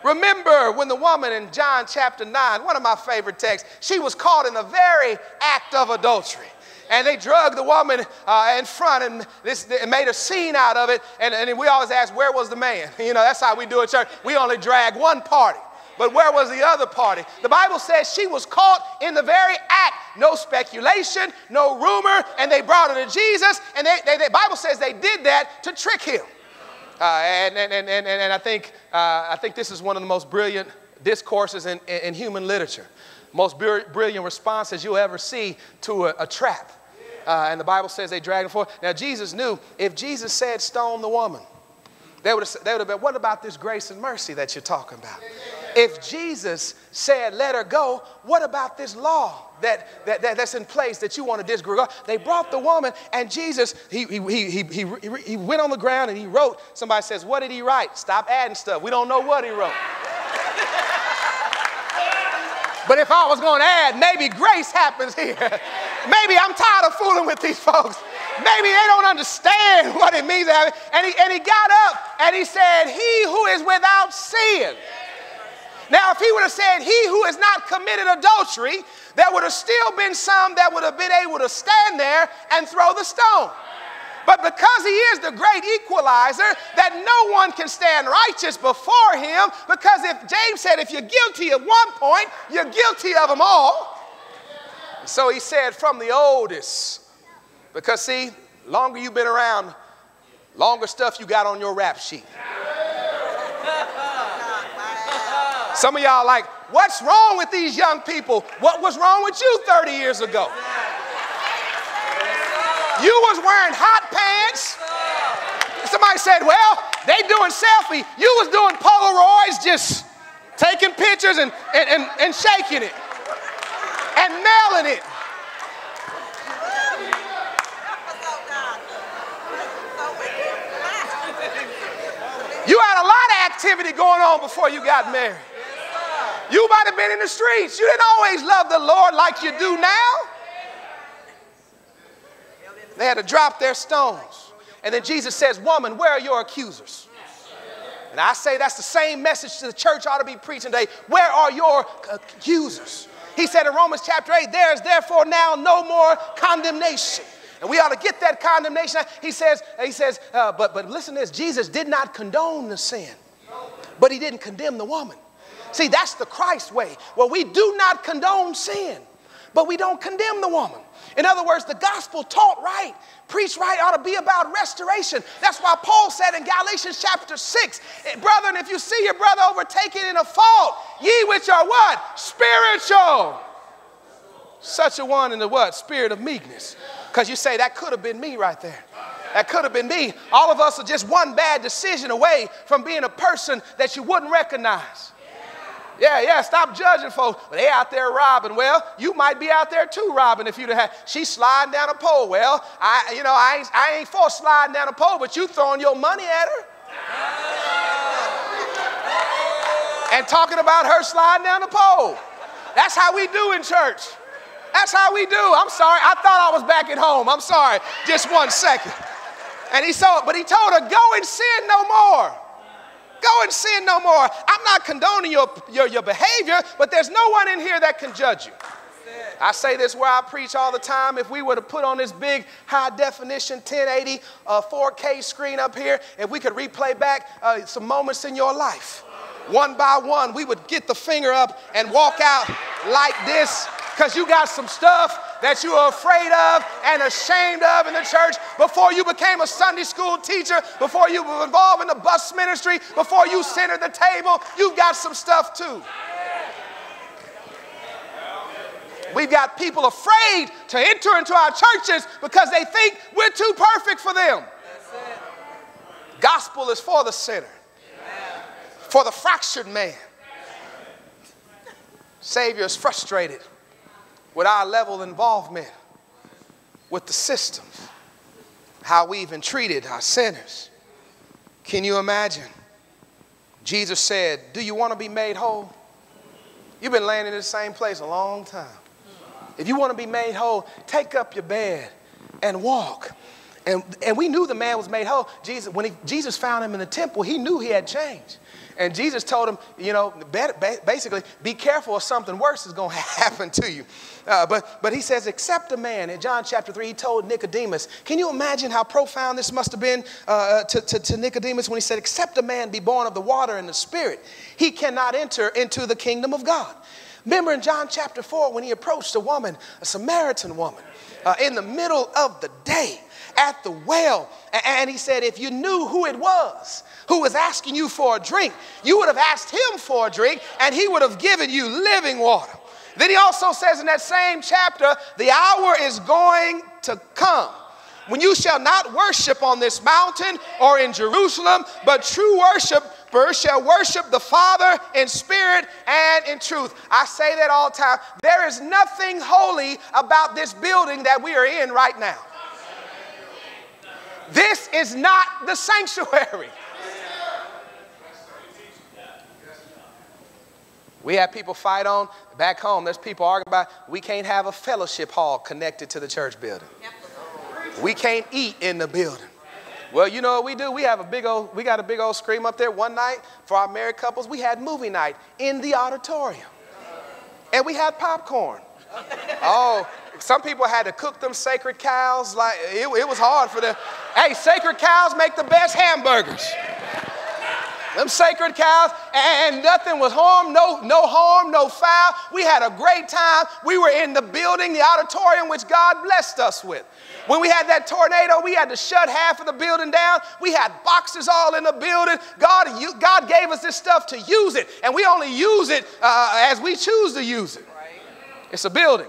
Remember when the woman in John chapter 9, one of my favorite texts, she was caught in the very act of adultery and they drugged the woman uh, in front and this made a scene out of it. And, and we always ask, where was the man? [LAUGHS] You know, that's how we do it, church. We only drag one party. But where was the other party? The Bible says she was caught in the very act. No speculation, no rumor, and they brought her to Jesus. And they, they, the Bible says they did that to trick him. Uh, and, and, and, and, and I, think, uh, I think this is one of the most brilliant discourses in, in, human literature. Most brilliant responses you'll ever see to a, a trap. Uh, and the Bible says they dragged him forth. Now, Jesus knew if Jesus said, stone the woman, they would, have, they would have been, what about this grace and mercy that you're talking about? If Jesus said, let her go, what about this law that, that, that that's in place that you want to disregard? They brought the woman, and Jesus, he, he, he, he, he went on the ground and he wrote. Somebody says, What did he write? Stop adding stuff. We don't know what he wrote. but if I was going to add, maybe grace happens here. [LAUGHS] maybe I'm tired of fooling with these folks. Maybe they don't understand [LAUGHS] what it means. And he, and he got up and he said, He who is without sin. Now, if he would have said, He who has not committed adultery, there would have still been some that would have been able to stand there and throw the stone. But because he is the great equalizer, that no one can stand righteous before him, because if James said, if you're guilty at one point, you're guilty of them all. So he said, from the oldest. Because see, longer you've been around, longer stuff you got on your rap sheet. [LAUGHS] Some of y'all like, what's wrong with these young people? What was wrong with you 30 years ago? You was wearing hot pants. Somebody said, well, they doing selfie. You was doing Polaroids, just taking pictures and, and, and, and shaking it and mailing it. You had a lot of activity going on before you got married. You might have been in the streets. You didn't always love the Lord like you do now. They had to drop their stones. And then Jesus says, Woman, where are your accusers? And I say that's the same message to the church ought to be preaching today. Where are your accusers? He said in Romans chapter 8, there is therefore now no more condemnation. And we ought to get that condemnation. He says, he says, uh, but, but listen to this Jesus did not condone the sin, but he didn't condemn the woman. See, that's the Christ way. Well, we do not condone sin, but we don't condemn the woman. In other words, the gospel taught right, preached right ought to be about restoration. That's why Paul said in Galatians chapter 6, eh, brethren, if you see your brother overtaken in a fault, ye which are what? Spiritual. Such a one in the what? Spirit of meekness. Because you say, that could have been me right there. That could have been me. All of us are just one bad decision away from being a person that you wouldn't recognize. Yeah, yeah, stop judging folks. But they out there robbing. Well, you might be out there too robbing if you'd have she's sliding down a pole. Well, I, you know, I ain't, I ain't for sliding down a pole, but you throwing your money at her. And talking about her sliding down the pole. That's how we do in church. That's how we do. I'm sorry. I thought I was back at home. I'm sorry. Just one second. And he saw it, but he told her, go and sin no more. Go and sin no more. I'm not condoning your, your, your behavior, but there's no one in here that can judge you. I say this where I preach all the time. If we were to put on this big high definition 1080 uh, 4K screen up here, if we could replay back uh, some moments in your life, one by one, we would get the finger up and walk out like this because you got some stuff that you are afraid of and ashamed of in the church before you became a Sunday school teacher, before you were involved in the bus ministry, before you centered the table. You've got some stuff too. We've got people afraid to enter into our churches because they think we're too perfect for them. Gospel is for the sinner, for the fractured man. Savior is frustrated with our level of involvement with the systems, how we even treated our sinners. Can you imagine? Jesus said, Do you want to be made whole? You've been laying in the same place a long time. If you want to be made whole, take up your bed and walk. And, and we knew the man was made whole. Jesus, when he, Jesus found him in the temple, he knew he had changed. And Jesus told him, you know, basically, be careful or something worse is going [LAUGHS] to happen to you. Uh, but, but he says, accept a man. In John chapter 3, he told Nicodemus. Can you imagine how profound this must have been uh, uh, to, to, to Nicodemus when he said, accept a man be born of the water and the spirit, he cannot enter into the kingdom of God. Remember in John chapter 4 when he approached a woman, a Samaritan woman, uh, in the middle of the day at the well. And he said, if you knew who it was who was asking you for a drink, you would have asked him for a drink and he would have given you living water. Then he also says in that same chapter, the hour is going to come when you shall not worship on this mountain or in Jerusalem, but true worshipers shall worship the Father in spirit and in truth. I say that all the time. There is nothing holy about this building that we are in right now. This is not the sanctuary. We have people fight on back home. There's people arguing about we can't have a fellowship hall connected to the church building. We can't eat in the building. Well, you know what we do? We have a big old, we got a big old scream up there. One night for our married couples, we had movie night in the auditorium. And we had popcorn. Oh, some people had to cook them sacred cows. Like it, it was hard for them. Hey, sacred cows make the best hamburgers them sacred cows, and nothing was harm, no, no harm, no foul. We had a great time. We were in the building, the auditorium, which God blessed us with. When we had that tornado, we had to shut half of the building down. We had boxes all in the building. God, you, God gave us this stuff to use it, and we only use it uh, as we choose to use it. It's a building.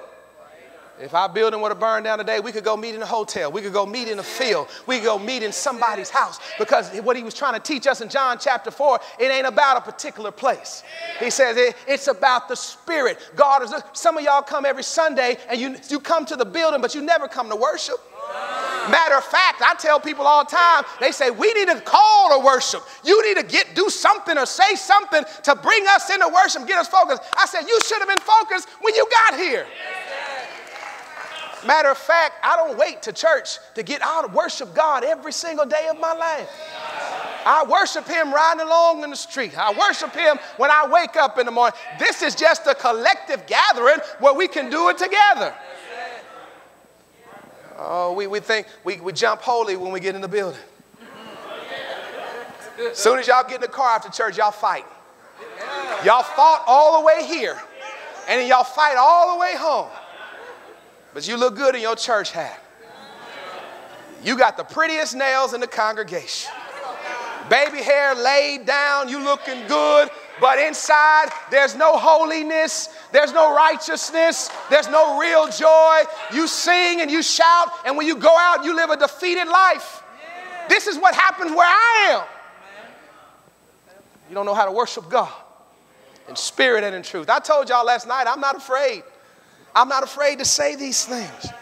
If our building were to burn down today, we could go meet in a hotel. We could go meet in a field. We could go meet in somebody's house. Because what he was trying to teach us in John chapter 4, it ain't about a particular place. He says it, it's about the spirit. God is, some of y'all come every Sunday and you, you come to the building, but you never come to worship. Matter of fact, I tell people all the time, they say, we need to call to worship. You need to get, do something or say something to bring us into worship, get us focused. I said, you should have been focused when you got here. Matter of fact, I don't wait to church to get out and worship God every single day of my life. I worship Him riding along in the street. I worship Him when I wake up in the morning. This is just a collective gathering where we can do it together. Oh, we, we think we, we jump holy when we get in the building. As soon as y'all get in the car after church, y'all fight. Y'all fought all the way here, and then y'all fight all the way home. But you look good in your church hat. You got the prettiest nails in the congregation. Baby hair laid down, you looking good, but inside there's no holiness, there's no righteousness, there's no real joy. You sing and you shout, and when you go out, you live a defeated life. This is what happens where I am. You don't know how to worship God in spirit and in truth. I told y'all last night, I'm not afraid. I'm not afraid to say these things.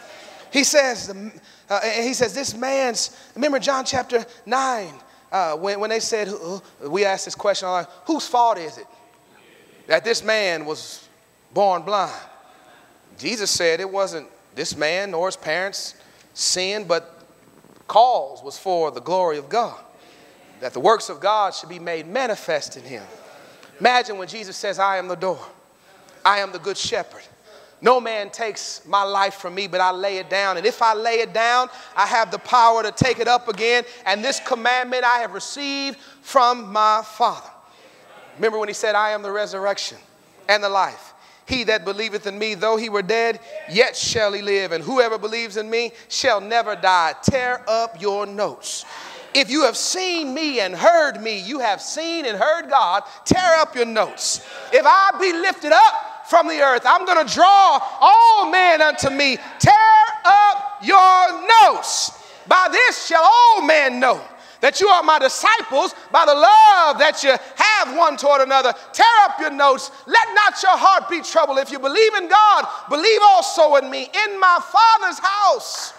He says, uh, he says, this man's, remember John chapter 9, uh, when, when they said, we asked this question, like, whose fault is it that this man was born blind? Jesus said it wasn't this man nor his parents' sin, but cause was for the glory of God, that the works of God should be made manifest in him. Imagine when Jesus says, I am the door, I am the good shepherd. No man takes my life from me, but I lay it down. And if I lay it down, I have the power to take it up again. And this commandment I have received from my Father. Remember when he said, I am the resurrection and the life. He that believeth in me, though he were dead, yet shall he live. And whoever believes in me shall never die. Tear up your notes. If you have seen me and heard me, you have seen and heard God. Tear up your notes. If I be lifted up from the earth, I'm going to draw all men unto me. Tear up your notes. By this shall all men know that you are my disciples by the love that you have one toward another. Tear up your notes. Let not your heart be troubled. If you believe in God, believe also in me. In my Father's house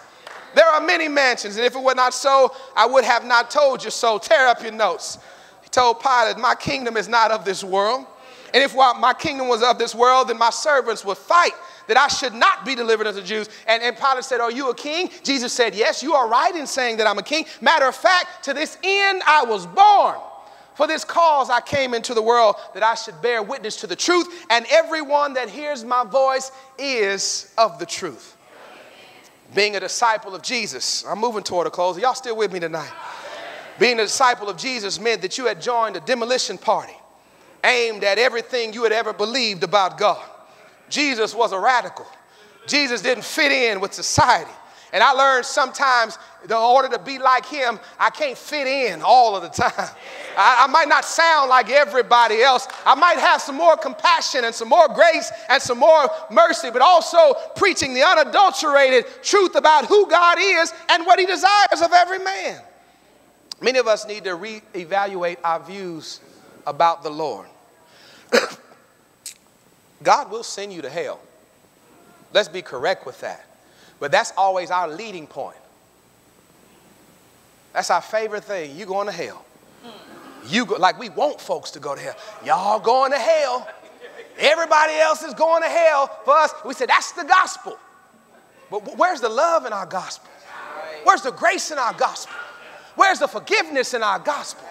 there are many mansions, and if it were not so, I would have not told you so. Tear up your notes. He told Pilate, My kingdom is not of this world. And if my kingdom was of this world, then my servants would fight that I should not be delivered unto Jews. And, and Pilate said, Are you a king? Jesus said, Yes, you are right in saying that I'm a king. Matter of fact, to this end I was born. For this cause I came into the world that I should bear witness to the truth, and everyone that hears my voice is of the truth being a disciple of Jesus. I'm moving toward a close. Y'all still with me tonight? Being a disciple of Jesus meant that you had joined a demolition party aimed at everything you had ever believed about God. Jesus was a radical. Jesus didn't fit in with society. And I learned sometimes in order to be like him, I can't fit in all of the time. I, I, might not sound like everybody else. I might have some more compassion and some more grace and some more mercy, but also preaching the unadulterated truth about who God is and what he desires of every man. Many of us need to reevaluate our views about the Lord. [COUGHS] God will send you to hell. Let's be correct with that. But that's always our leading point. That's our favorite thing. You going to hell. You go, like we want folks to go to hell. Y'all going to hell. Everybody else is going to hell for us. We say that's the gospel. But where's the love in our gospel? Where's the grace in our gospel? Where's the forgiveness in our gospel?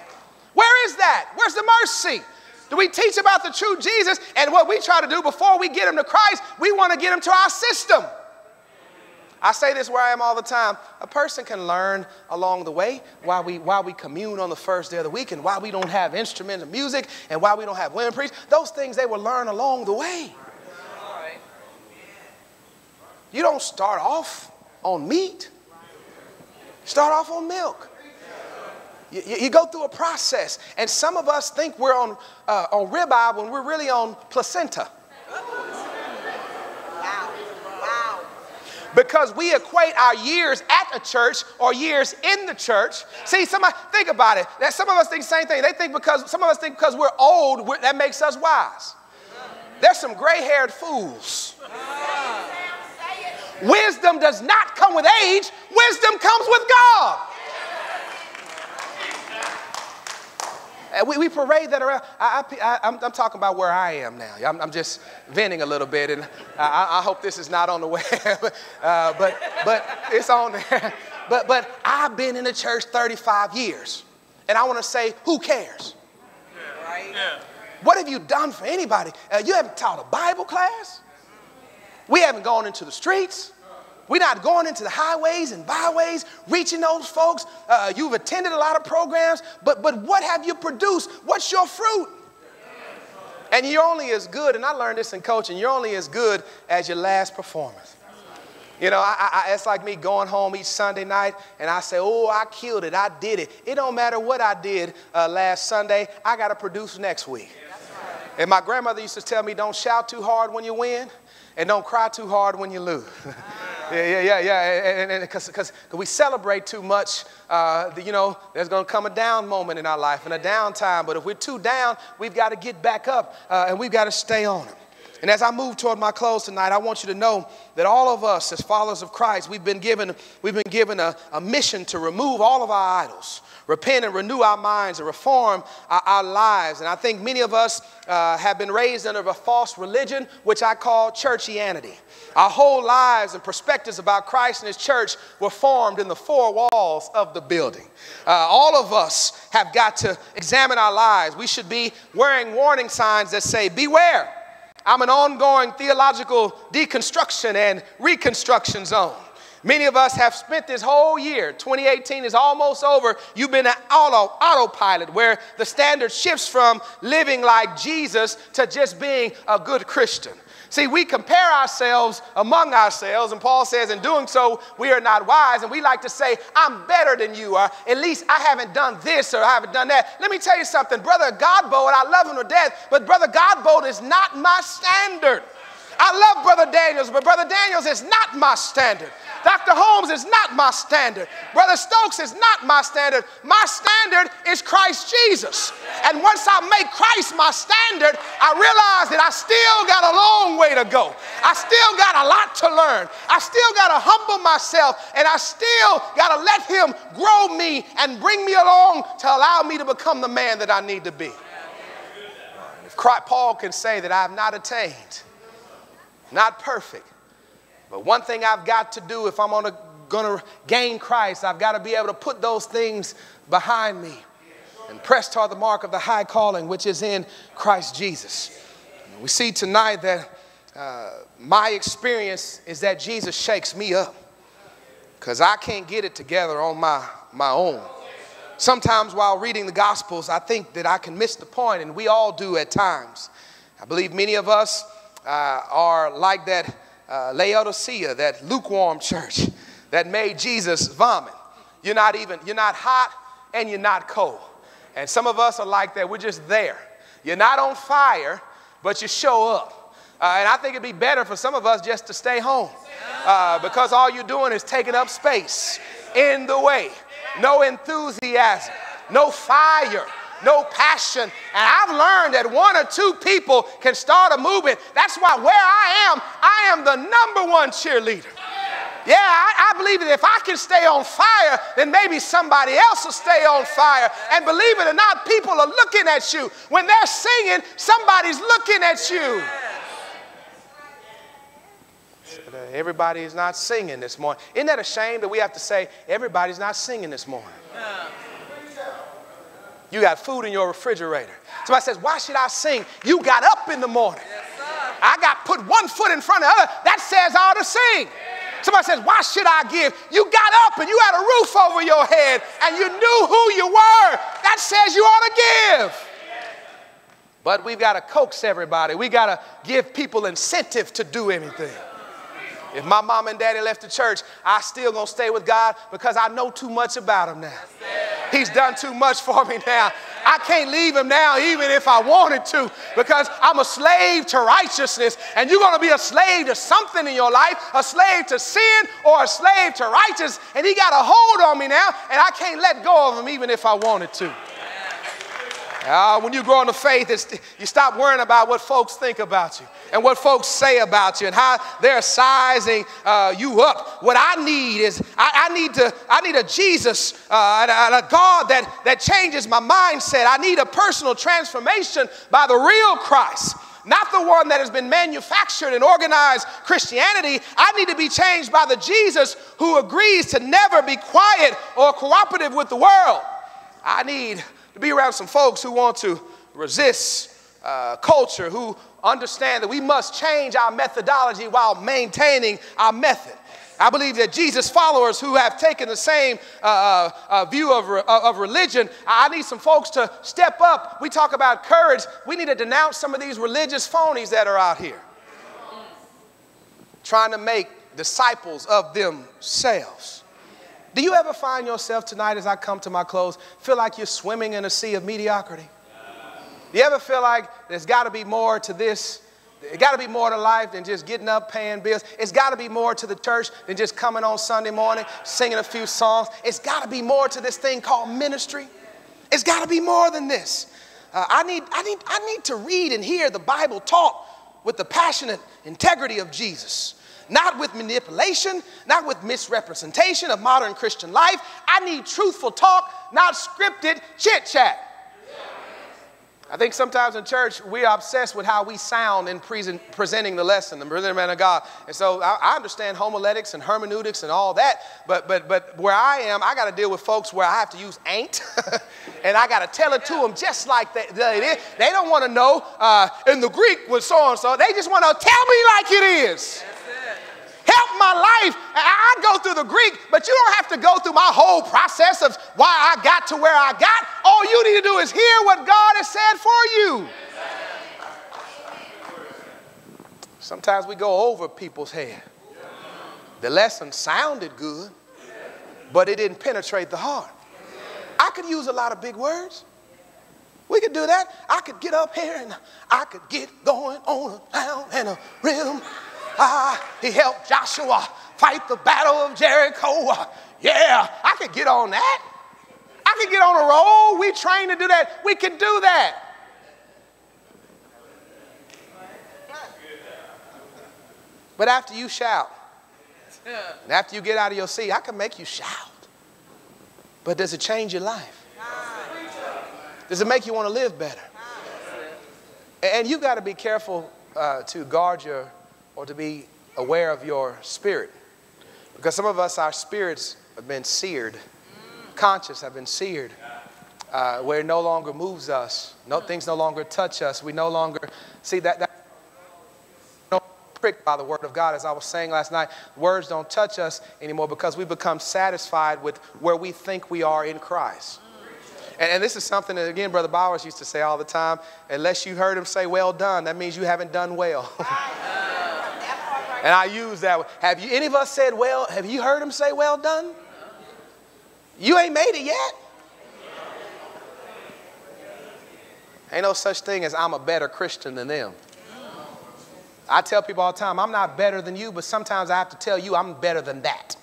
Where is that? Where's the mercy? Do we teach about the true Jesus? And what we try to do before we get him to Christ, we want to get him to our system. I say this where I am all the time. A person can learn along the way while we, while we commune on the first day of the week and why we don't have instruments of music and why we don't have women preach. Those things they will learn along the way. You don't start off on meat, start off on milk. You, you, go through a process, and some of us think we're on, uh, on ribeye when we're really on placenta. Wow. Wow. because we equate our years at a church or years in the church. See, somebody think about it. That some of us think the same thing. They think because some of us think because we're old, we're, that makes us wise. There's some gray-haired fools. Wisdom does not come with age. Wisdom comes with God. We, we parade that around. I, I, am talking about where I am now. I'm, I'm just venting a little bit, and I, I hope this is not on the [LAUGHS] web, uh, but, but it's on there. [LAUGHS] But, but I've been in the church 35 years, and I want to say, who cares? Right? What have you done for anybody? Uh, you haven't taught a Bible class. We haven't gone into the streets. We're not going into the highways and byways, reaching those folks. Uh, you've attended a lot of programs, but, but what have you produced? What's your fruit? And you're only as good, and I learned this in coaching, you're only as good as your last performance. You know, I, I, it's like me going home each Sunday night and I say, oh, I killed it. I did it. It don't matter what I did uh, last Sunday. I got to produce next week. And my grandmother used to tell me, don't shout too hard when you win and don't cry too hard when you lose. [LAUGHS] yeah, yeah, yeah, yeah. And Because we celebrate too much, uh, you know, there's going to come a down moment in our life and a down time. But if we're too down, we've got to get back up uh, and we've got to stay on it. And as I move toward my close tonight, I want you to know that all of us, as followers of Christ, we've been given, we've been given a, a mission to remove all of our idols, repent and renew our minds, and reform our, our lives. And I think many of us uh, have been raised under a false religion, which I call churchianity. Our whole lives and perspectives about Christ and His church were formed in the four walls of the building. Uh, all of us have got to examine our lives. We should be wearing warning signs that say, Beware. I'm an ongoing theological deconstruction and reconstruction zone. Many of us have spent this whole year, 2018 is almost over. You've been an auto, autopilot where the standard shifts from living like Jesus to just being a good Christian. See, we compare ourselves among ourselves, and Paul says, in doing so, we are not wise. And we like to say, I'm better than you are. At least I haven't done this or I haven't done that. Let me tell you something. Brother Godbolt, I love him to death, but Brother Godbolt is not my standard. I love Brother Daniels, but Brother Daniels is not my standard. Dr. Holmes is not my standard. Brother Stokes is not my standard. My standard is Christ Jesus. And once I make Christ my standard, I realize that I still got a long way to go. I still got a lot to learn. I still got to humble myself and I still got to let Him grow me and bring me along to allow me to become the man that I need to be. If Paul can say that I have not attained, not perfect, but one thing I've got to do if I'm gonna, gonna gain Christ, I've got to be able to put those things behind me and press toward the mark of the high calling which is in Christ Jesus. We see tonight that uh, my experience is that Jesus shakes me up because I can't get it together on my, my own. Sometimes while reading the Gospels, I think that I can miss the point, and we all do at times. I believe many of us uh, are like that uh, Laodicea, that lukewarm church that made Jesus vomit. You're not even, you're not hot and you're not cold. And some of us are like that. We're just there. You're not on fire, but you show up. Uh, and I think it'd be better for some of us just to stay home uh, because all you're doing is taking up space in the way. No enthusiasm, no fire, no passion. And I've learned that one or two people can start a movement. That's why where I am, I am the number one cheerleader. Yeah, I, I, believe that if I can stay on fire, then maybe somebody else will stay on fire. And believe it or not, people are looking at you. When they're singing, somebody's looking at you. Everybody is not singing this morning. Isn't that a shame that we have to say, everybody's not singing this morning? You got food in your refrigerator. Somebody says, Why should I sing? You got up in the morning. Yes, I got put one foot in front of the other. That says I ought to sing. Somebody says, Why should I give? You got up and you had a roof over your head and you knew who you were. That says you ought to give. But we've got to coax everybody. We got to give people incentive to do anything. If my mom and daddy left the church, I still gonna stay with God because I know too much about him now. He's done too much for me now. I can't leave him now, even if I wanted to, because I'm a slave to righteousness. And you're gonna be a slave to something in your life, a slave to sin or a slave to righteousness. And he got a hold on me now, and I can't let go of him even if I wanted to. Uh, when you grow in the faith, you stop worrying about what folks think about you and what folks say about you and how they're sizing uh, you up. What I need is I, I need to I need a Jesus uh, and, a, and a God that that changes my mindset. I need a personal transformation by the real Christ not the one that has been manufactured and organized Christianity. I need to be changed by the Jesus who agrees to never be quiet or cooperative with the world. I need to be around some folks who want to resist uh, culture, who understand that we must change our methodology while maintaining our method. I believe that Jesus' followers who have taken the same uh, uh, uh view of, uh, of religion, I need some folks to step up. We talk about courage. We need to denounce some of these religious phonies that are out here trying to make disciples of themselves. Do you ever find yourself tonight as I come to my close, feel like you're swimming in a sea of mediocrity? Do you ever feel like there's got to be more to this it got to be more to life than just getting up, paying bills. It's got to be more to the church than just coming on Sunday morning, singing a few songs. It's got to be more to this thing called ministry. It's got to be more than this. Uh, I, need, I, need, I need to read and hear the Bible taught with the passionate integrity of Jesus, not with manipulation, not with misrepresentation of modern Christian life. I need truthful talk, not scripted chit chat. I think sometimes in church we are obsessed with how we sound in present, presenting the lesson, the presenting man of God. And so I, I, understand homiletics and hermeneutics and all that, but but but where I am, I got to deal with folks where I have to use ain't, [LAUGHS] and I got to tell it to them just like they, they, they don't want to know uh, in the Greek with so and so. They just want to tell me like it is help my life. I go through the Greek, but you don't have to go through my whole process of why I got to where I got. All you need to do is hear what God has said for you. Sometimes we go over people's head. The lesson sounded good, but it didn't penetrate the heart. I could use a lot of big words. We could do that. I could get up here and I could get going on a pound and a rhythm. Ah, he helped Joshua fight the battle of Jericho. Yeah, I could get on that. I could get on a roll. We trained to do that. We could do that. But after you shout, and after you get out of your seat, I can make you shout. But does it change your life? Does it make you want to live better? And you've got to be careful uh, to guard your or to be aware of your spirit. Because some of us, our spirits have been seared, conscious have been seared, uh, where it no longer moves us. No, things no longer touch us. We no longer see that. that pricked by the word of God. As I was saying last night, words don't touch us anymore because we become satisfied with where we think we are in Christ. And, and, this is something that, again, Brother Bowers used to say all the time unless you heard him say, well done, that means you haven't done well. [LAUGHS] And I use that. Have you any of us said, well, have you heard him say, well done? You ain't made it yet. Ain't no such thing as I'm a better Christian than them. I tell people all the time, I'm not better than you, but sometimes I have to tell you I'm better than that.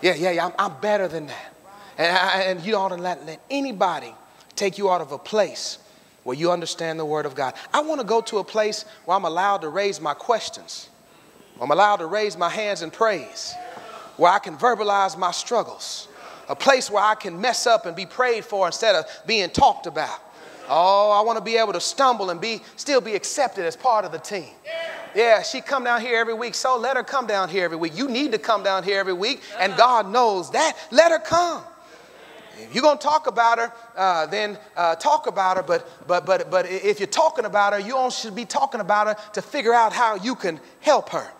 Yeah, yeah, yeah, I'm, I'm better than that. And, I, and you don't let, let anybody take you out of a place where you understand the Word of God. I want to go to a place where I'm allowed to raise my questions. I'm allowed to raise my hands in praise, where I can verbalize my struggles, a place where I can mess up and be prayed for instead of being talked about. Oh, I want to be able to stumble and be still be accepted as part of the team. Yeah, she come down here every week, so let her come down here every week. You need to come down here every week, and God knows that. Let her come. If you're going to talk about her, uh, then uh, talk about her. But, but, but, but if you're talking about her, you only should be talking about her to figure out how you can help her.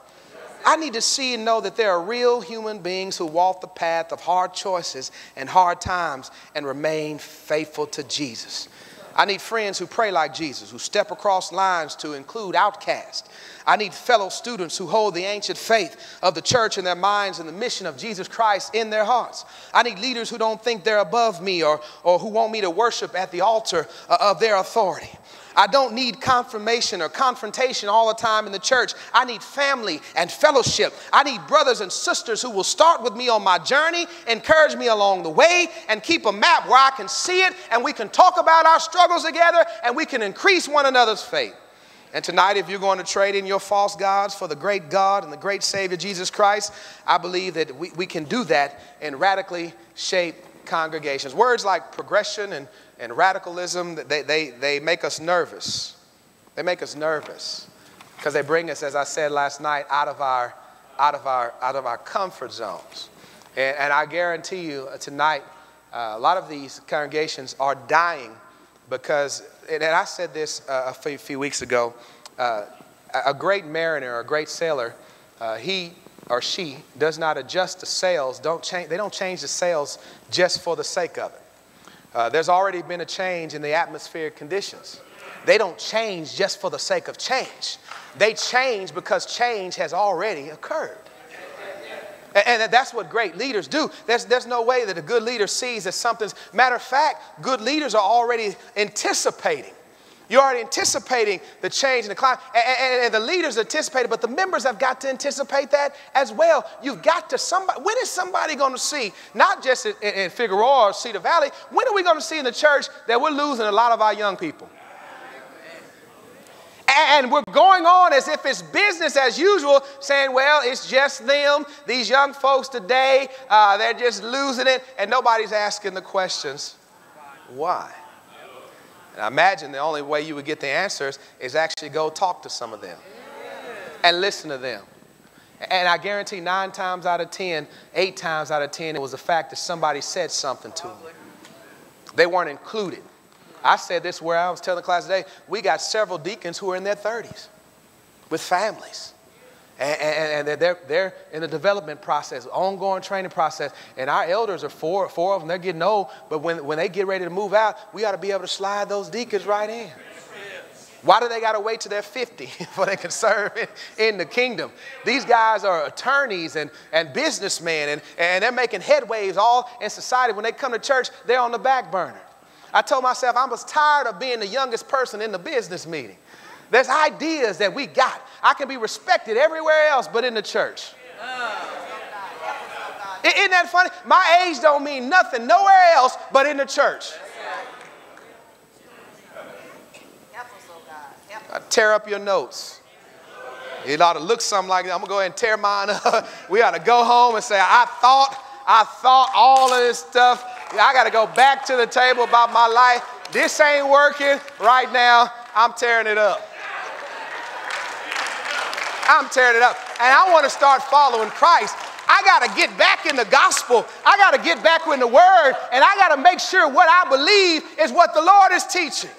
I need to see and know that there are real human beings who walk the path of hard choices and hard times and remain faithful to Jesus. I need friends who pray like Jesus, who step across lines to include outcasts. I need fellow students who hold the ancient faith of the church in their minds and the mission of Jesus Christ in their hearts. I need leaders who don't think they're above me or, or who want me to worship at the altar uh, of their authority. I don't need confirmation or confrontation all the time in the church. I need family and fellowship. I need brothers and sisters who will start with me on my journey, encourage me along the way, and keep a map where I can see it and we can talk about our struggles together and we can increase one another's faith. And tonight, if you're going to trade in your false gods for the great God and the great Savior Jesus Christ, I believe that we, we can do that and radically shape congregations. Words like progression and and radicalism, they, they, they make us nervous. They make us nervous because they bring us, as I said last night, out of our, out of our, out of our comfort zones. And, and I guarantee you uh, tonight, uh, a lot of these congregations are dying because, and I said this uh, a few, weeks ago, uh, a great mariner, a great sailor, uh, he or she does not adjust the sails, don't change, they don't change the sails just for the sake of it. Uh, there's already been a change in the atmospheric conditions. They don't change just for the sake of change. They change because change has already occurred. And, and that's what great leaders do. There's, there's no way that a good leader sees that something's. Matter of fact, good leaders are already anticipating you're already anticipating the change in the climate, and, and, and, the leaders anticipate it, but the members have got to anticipate that as well. You've got to somebody. When is somebody going to see, not just in, in Figueroa or Cedar Valley, when are we going to see in the church that we're losing a lot of our young people? And we're going on as if it's business as usual, saying, well, it's just them. These young folks today, uh, they're just losing it. And nobody's asking the questions why? And I imagine the only way you would get the answers is actually go talk to some of them and listen to them. And I guarantee nine times out of ten, eight times out of ten, it was the fact that somebody said something to them. They weren't included. I said this where I was telling the class today. We got several deacons who are in their 30s with families. And, and, and, they're, they're in the development process, ongoing training process. And our elders are four, four of them, they're getting old. But when, when they get ready to move out, we ought to be able to slide those deacons right in. Why do they got to wait till they're 50 [LAUGHS] before they can serve in, in, the kingdom? These guys are attorneys and, and businessmen, and, and they're making headways all in society. When they come to church, they're on the back burner. I told myself I was tired of being the youngest person in the business meeting. There's ideas that we got. I can be respected everywhere else but in the church. Isn't that funny? My age don't mean nothing nowhere else but in the church. I tear up your notes. It ought to look something like that. I'm gonna go ahead and tear mine up. [LAUGHS] We ought to go home and say, I thought, I thought all of this stuff. I gotta go back to the table about my life. This ain't working right now. I'm tearing it up. I'm tearing it up. And I want to start following Christ. I got to get back in the gospel. I got to get back in the word. And I got to make sure what I believe is what the Lord is teaching.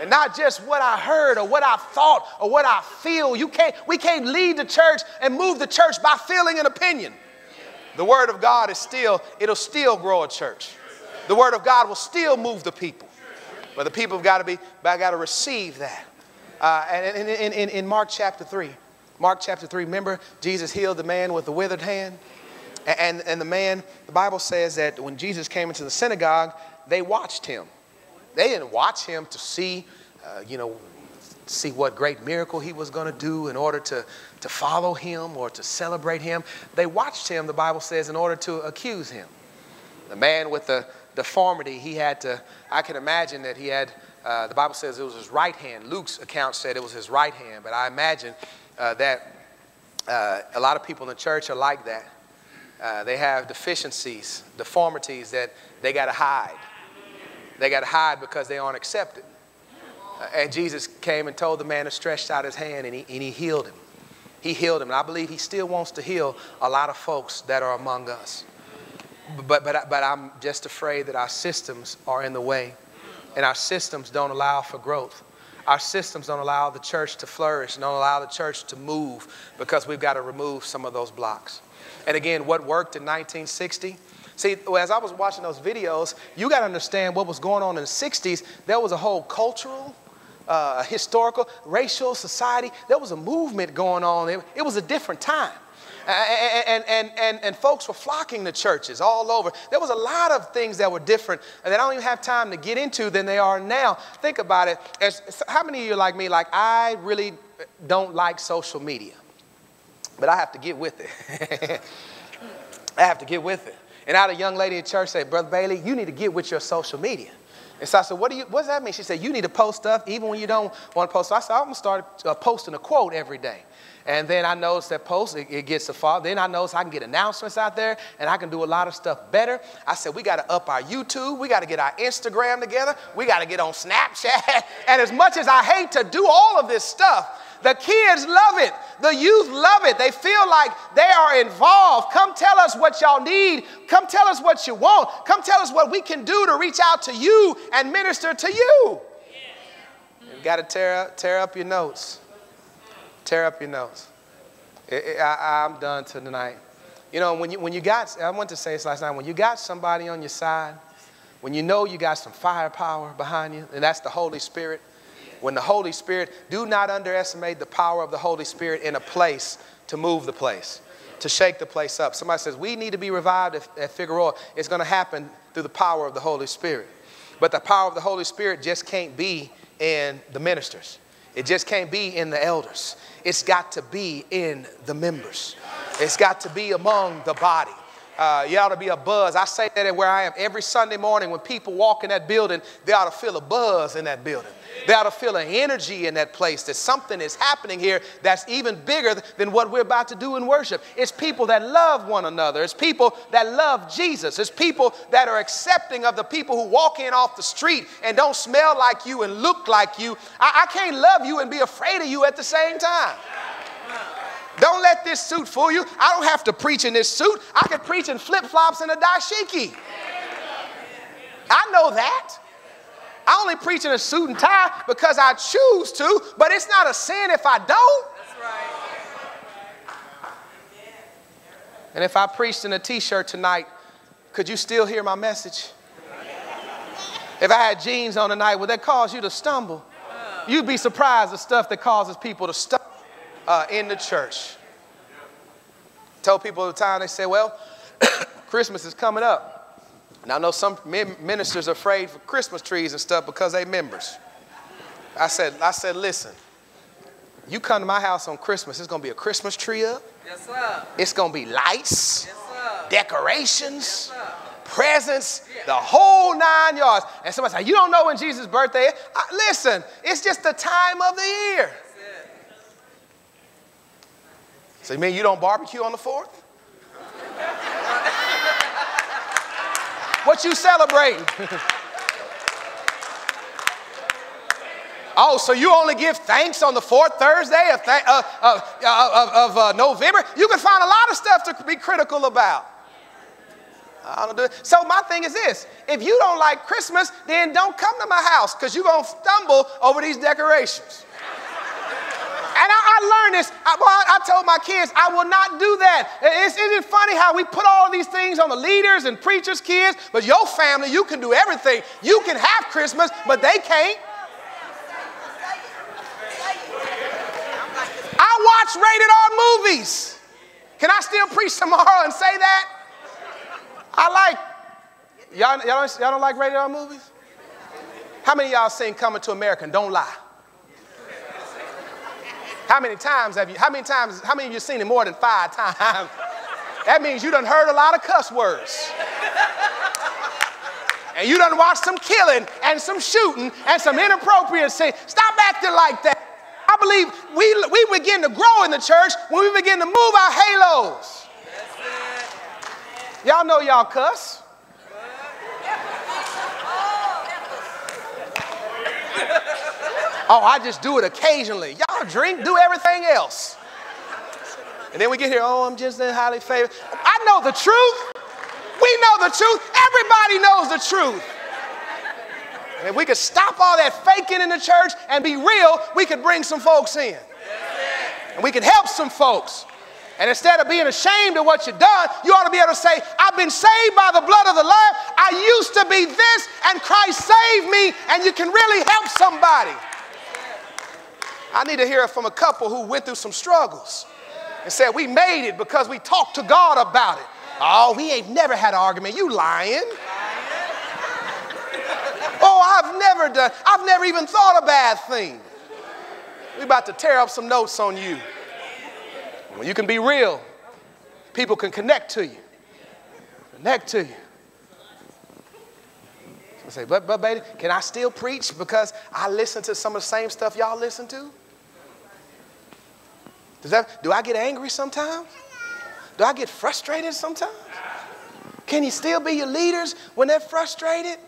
And not just what I heard or what I thought or what I feel. You can't, we can't lead the church and move the church by feeling an opinion. The word of God is still, it'll still grow a church. The word of God will still move the people. But the people have got to be, but I got to receive that. Uh, and in, in, in Mark chapter 3, Mark chapter 3, remember Jesus healed the man with the withered hand? And, and the man, the Bible says that when Jesus came into the synagogue, they watched him. They didn't watch him to see, uh, you know, see what great miracle he was going to do in order to, to follow him or to celebrate him. They watched him, the Bible says, in order to accuse him. The man with the deformity, he had to, I can imagine that he had, uh, the Bible says it was his right hand. Luke's account said it was his right hand, but I imagine uh, that uh, a lot of people in the church are like that. Uh, they have deficiencies, deformities that they got to hide. They got to hide because they aren't accepted. Uh, and Jesus came and told the man to stretch out his hand and he, and he healed him. He healed him. And I believe he still wants to heal a lot of folks that are among us. But, but, but I'm just afraid that our systems are in the way and our systems don't allow for growth our systems don't allow the church to flourish, don't allow the church to move because we've got to remove some of those blocks. And again, what worked in 1960? See, as I was watching those videos, you got to understand what was going on in the 60s. There was a whole cultural, uh, historical, racial, society. There was a movement going on. It, it was a different time. And, and, and, and, folks were flocking to churches all over. There was a lot of things that were different that I don't even have time to get into than they are now. Think about it. As, how many of you are like me? Like, I really don't like social media, but I have to get with it. [LAUGHS] I have to get with it. And I had a young lady at church say, Brother Bailey, you need to get with your social media. And so I said, what, do you, what does that mean? She said, you need to post stuff even when you don't want to post. So I said, I'm going to start uh, posting a quote every day. And then I noticed that post, it, it gets a fall. Then I noticed I can get announcements out there and I can do a lot of stuff better. I said, we got to up our YouTube. We got to get our Instagram together. We got to get on Snapchat. [LAUGHS] and as much as I hate to do all of this stuff, the kids love it. The youth love it. They feel like they are involved. Come tell us what y'all need. Come tell us what you want. Come tell us what we can do to reach out to you and minister to you. You've got to tear, tear up your notes. Tear up your notes. I, am done tonight. You know, when you, when you got, I want to say this last night, when you got somebody on your side, when you know you got some firepower behind you, and that's the Holy Spirit, when the Holy Spirit, do not underestimate the power of the Holy Spirit in a place to move the place, to shake the place up. Somebody says, We need to be revived at, at Figueroa. It's going to happen through the power of the Holy Spirit. But the power of the Holy Spirit just can't be in the ministers, it just can't be in the elders. It's got to be in the members, it's got to be among the body. Uh, you ought to be a buzz. I say that where I am every Sunday morning when people walk in that building, they ought to feel a buzz in that building. They ought to feel an energy in that place that something is happening here that's even bigger than what we're about to do in worship. It's people that love one another. It's people that love Jesus. It's people that are accepting of the people who walk in off the street and don't smell like you and look like you. I, I can't love you and be afraid of you at the same time. Don't let this suit fool you. I don't have to preach in this suit. I could preach in flip flops and a dashiki. I know that. I only preach in a suit and tie because I choose to, but it's not a sin if I don't. That's right. And if I preached in a t shirt tonight, could you still hear my message? If I had jeans on tonight, would that cause you to stumble? You'd be surprised the stuff that causes people to stumble uh, in the church. Tell people all the time, they say, well, [COUGHS] Christmas is coming up. And I know some ministers are afraid for Christmas trees and stuff because they members. I said, I said, listen, you come to my house on Christmas, it's gonna be a Christmas tree up. Yes, sir. It's gonna be lights, yes, sir. decorations, yes, presents, yeah. the whole nine yards. And somebody say, you don't know when Jesus' birthday is? Uh, listen, it's just the time of the year. So you mean you don't barbecue on the fourth? What you celebrating? oh, so you only give thanks on the fourth Thursday of, th- uh, uh, uh, of uh, November? You can find a lot of stuff to be critical about. I don't do it. So my thing is this: if you don't like Christmas, then don't come to my house because you're gonna stumble over these decorations. And I, I learned this. I, well, I, told my kids, I will not do that. It's, isn't it funny how we put all these things on the leaders and preachers' kids, but your family, you can do everything. You can have Christmas, but they can't. I watch rated R movies. Can I still preach tomorrow and say that? I like, y'all, y'all, don't, y'all don't like rated R movies? How many y'all seen Coming to America don't lie? How many times have you, how many times, how many of you seen it more than five times? [LAUGHS] That means you done heard a lot of cuss words. and you done watched some killing and some shooting and some inappropriate things. Stop acting like that. I believe we, we begin to grow in the church when we begin to move our halos. Y'all know y'all cuss. Oh, I just do it occasionally. Y'all drink, do everything else. And then we get here, oh, I'm just in highly favored. I know the truth. We know the truth. Everybody knows the truth. And if we could stop all that faking in the church and be real, we could bring some folks in. And we could help some folks. And instead of being ashamed of what you've done, you ought to be able to say, I've been saved by the blood of the Lamb. I used to be this, and Christ saved me, and you can really help somebody. I need to hear it from a couple who went through some struggles and said, We made it because we talked to God about it. Oh, we ain't never had an argument. You lying. Oh, I've never done, I've never even thought a bad thing. We about to tear up some notes on you. When you can be real, people can connect to you. Connect to you. I say, but, but baby, can I still preach because I listen to some of the same stuff y'all listen to? Does that, do I get angry sometimes? Do I get frustrated sometimes? Can you still be your leaders when they're frustrated?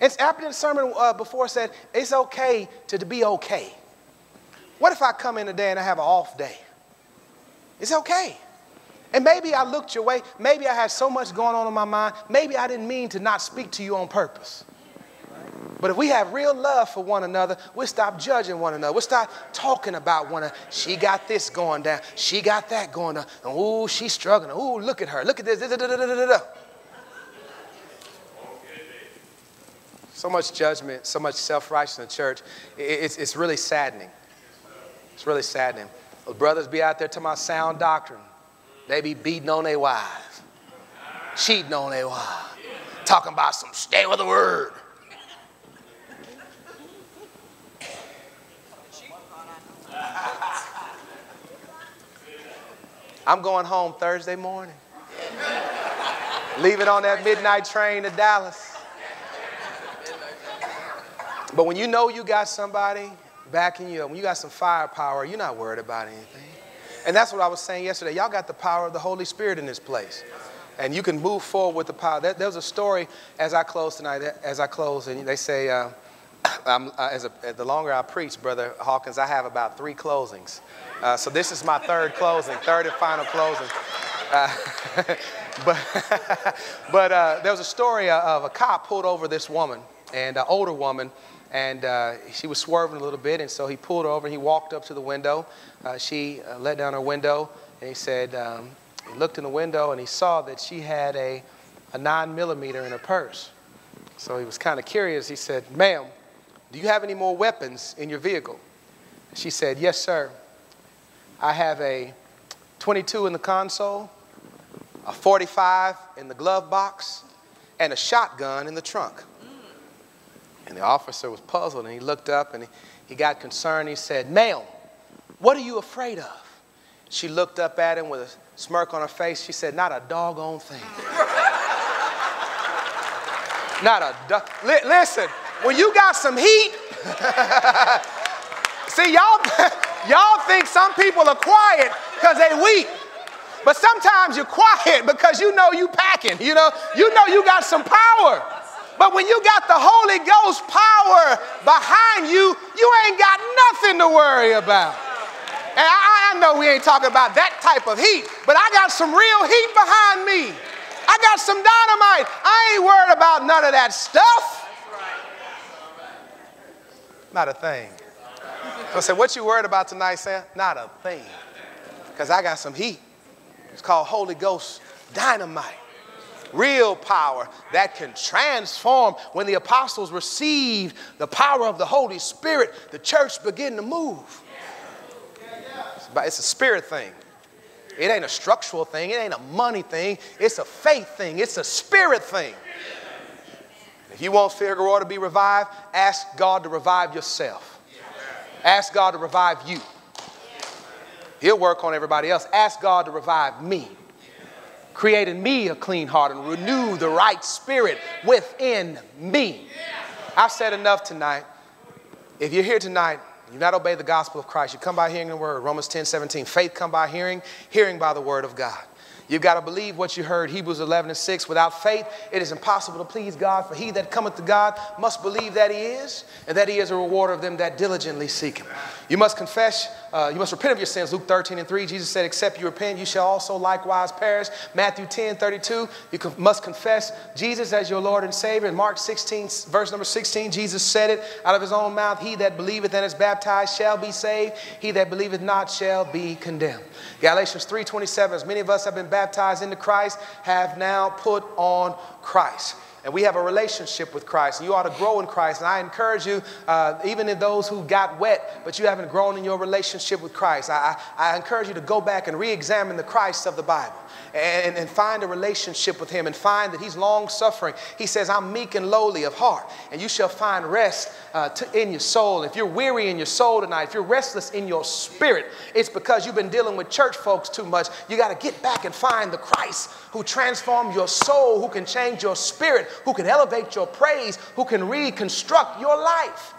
It's after the sermon uh, before said it's okay to, to be okay. What if I come in today and I have an off day? It's okay. And maybe I looked your way. Maybe I had so much going on in my mind. Maybe I didn't mean to not speak to you on purpose. But if we have real love for one another, we'll stop judging one another. We'll start talking about one another. She got this going down. She got that going on. And ooh, she's struggling. Ooh, look at her. Look at this. So much judgment, so much self righteousness in the church. It's, it's really saddening. It's really saddening. The brothers be out there talking about sound doctrine. They be beating on their wives, cheating on their wives, talking about some stay with the word. I'm going home Thursday morning. Leaving on that midnight train to Dallas. But when you know you got somebody backing you up, when you got some firepower, you're not worried about anything. And that's what I was saying yesterday. Y'all got the power of the Holy Spirit in this place. And you can move forward with the power. There, was a story as I close tonight, as I close, and they say, uh, uh, as, a, as, the longer I preach, Brother Hawkins, I have about three closings. Uh, so this is my third closing, third and final closing. Uh, [LAUGHS] but [LAUGHS] but uh, there was a story of a cop pulled over this woman, and an older woman, and uh, she was swerving a little bit, and so he pulled over and he walked up to the window. Uh, she uh, let down her window, and he said, um, he looked in the window and he saw that she had a, a nine millimeter in her purse. So he was kind of curious. He said, Ma'am, do you have any more weapons in your vehicle? She said, Yes, sir. I have a 22 in the console, a 45 in the glove box, and a shotgun in the trunk. And the officer was puzzled and he looked up and he, he got concerned. He said, Ma'am, what are you afraid of? She looked up at him with a smirk on her face. She said, Not a doggone thing. [LAUGHS] Not a duck. Li- listen, when you got some heat, [LAUGHS] see, y'all, [LAUGHS] y'all think some people are quiet because they weak. But sometimes you're quiet [LAUGHS] because you know you packing, you know, you know you got some power. But when you got the Holy Ghost power behind you, you ain't got nothing to worry about. And I, I, know we ain't talking about that type of heat, but I got some real heat behind me. I got some dynamite. I ain't worried about none of that stuff. Not a thing. I said, what you worried about tonight, Sam? Not a thing. Because I got some heat. It's called Holy Ghost dynamite real power that can transform. When the apostles received the power of the Holy Spirit, the church began to move. It's a spirit thing. It ain't a structural thing. It ain't a money thing. It's a faith thing. It's a spirit thing. If you want Figueroa to be revived, ask God to revive yourself. Ask God to revive you. He'll work on everybody else. Ask God to revive me. Create in me a clean heart and renew the right spirit within me. I've said enough tonight. If you're here tonight, you not obey the gospel of Christ, you come by hearing the word. Romans 10 17. Faith come by hearing, hearing by the word of God. You've got to believe what you heard. Hebrews 11 and 6. Without faith, it is impossible to please God, for he that cometh to God must believe that he is, and that he is a rewarder of them that diligently seek him. You must confess, uh, you must repent of your sins. Luke 13 and 3, Jesus said, Except you repent, you shall also likewise perish. Matthew 10 32, you must confess Jesus as your Lord and Savior. In Mark 16, verse number 16, Jesus said it out of his own mouth He that believeth and is baptized shall be saved, he that believeth not shall be condemned. Galatians 3 27, as many of us have been baptized into Christ, have now put on Christ. And we have a relationship with Christ. You ought to grow in Christ. And I encourage you, uh, even in those who got wet, but you haven't grown in your relationship with Christ, I, I, I encourage you to go back and re examine the Christ of the Bible and, and find a relationship with him and find that he's long suffering. He says, I'm meek and lowly of heart, and you shall find rest uh, to, in your soul. If you're weary in your soul tonight, if you're restless in your spirit, it's because you've been dealing with church folks too much. You got to get back and find the Christ who transforms your soul, who can change your spirit, who can elevate your praise, who can reconstruct your life.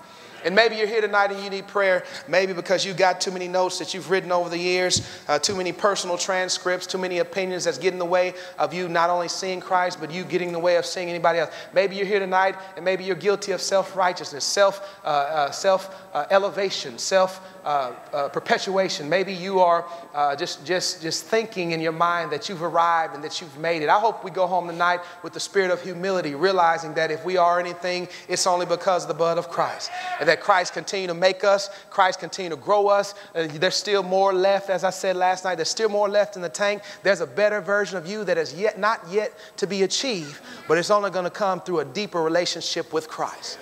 And maybe you're here tonight and you need prayer, maybe because you got too many notes that you've written over the years, uh, too many personal transcripts, too many opinions that's getting in the way of you not only seeing Christ, but you getting in the way of seeing anybody else. Maybe you're here tonight and maybe you're guilty of self righteousness, self uh, uh, self uh, elevation, self uh, uh, perpetuation. Maybe you are uh, just, just, just thinking in your mind that you've arrived and that you've made it. I hope we go home tonight with the spirit of humility, realizing that if we are anything, it's only because of the blood of Christ. And that Christ continue to make us, Christ continue to grow us. Uh, there's still more left, as I said last night, there's still more left in the tank. There's a better version of you that is yet not yet to be achieved, but it's only going to come through a deeper relationship with Christ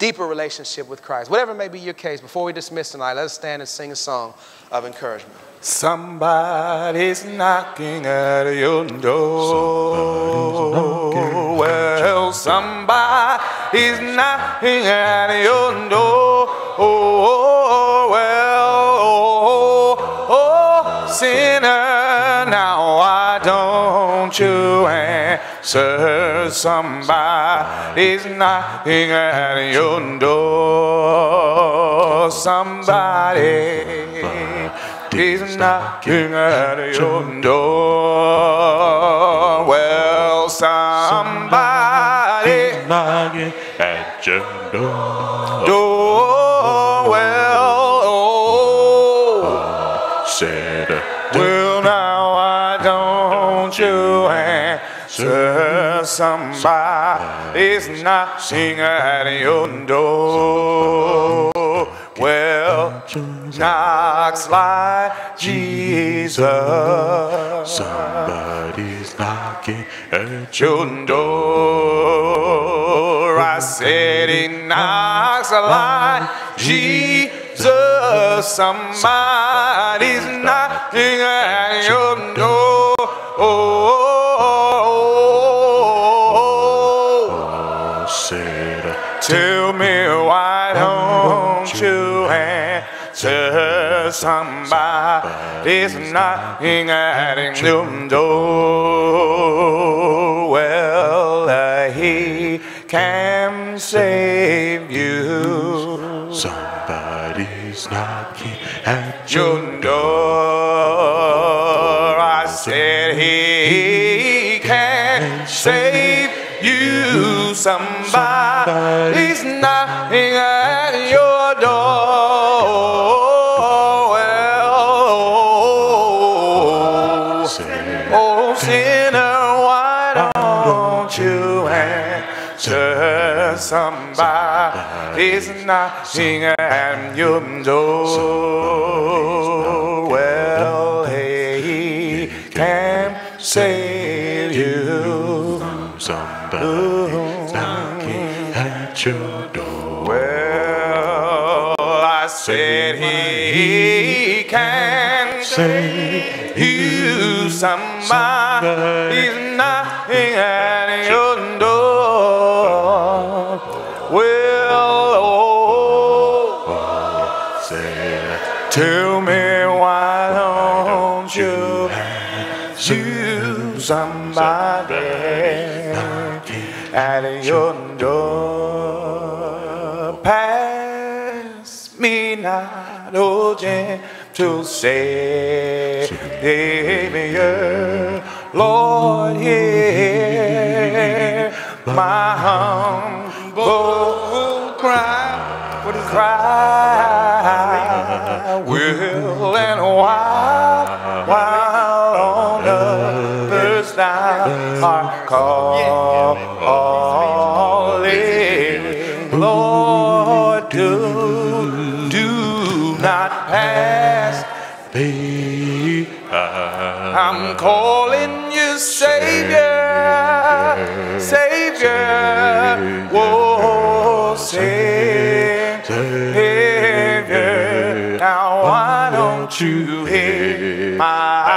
deeper relationship with Christ. Whatever may be your case, before we dismiss tonight, let us stand and sing a song of encouragement. Somebody's knocking at your door. Well, somebody's knocking at your door. Oh, well, oh, oh, sinner, now why don't you answer? Somebody's knocking at your door. Somebody is knocking at your door. Well, somebody knocking at your door. door. Well, oh, Said, well, now why don't you answer? Somebody's knocking at your door. Well, knocks like Jesus. somebody's knocking at your door. I said he knocks like Jesus. Somebody's knocking at your door. Somebody's knocking at your door. Well, uh, he can save you. somebody's knocking at your door. I said he can save you. Somebody's Somebody's knocking at your door. Well, he can save you. somebody's knocking at your door. Well, I said he can save you. Somebody's knocking at your door. Somebody at your door? Pass me not, oh gentle Savior, Lord, hear my humble cry. What is cry? Will and while, are calling, Lord, do, do not pass me. I'm calling you Savior, Savior, oh Savior. Now why don't you hear my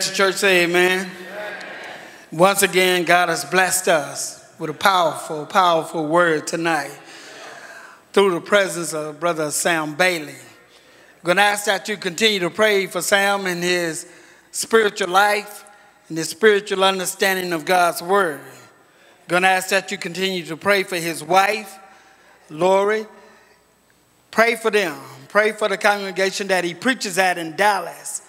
The church say amen. Once again, God has blessed us with a powerful, powerful word tonight through the presence of Brother Sam Bailey. I'm going to ask that you continue to pray for Sam and his spiritual life and his spiritual understanding of God's word. I'm going to ask that you continue to pray for his wife, Lori. Pray for them. Pray for the congregation that he preaches at in Dallas,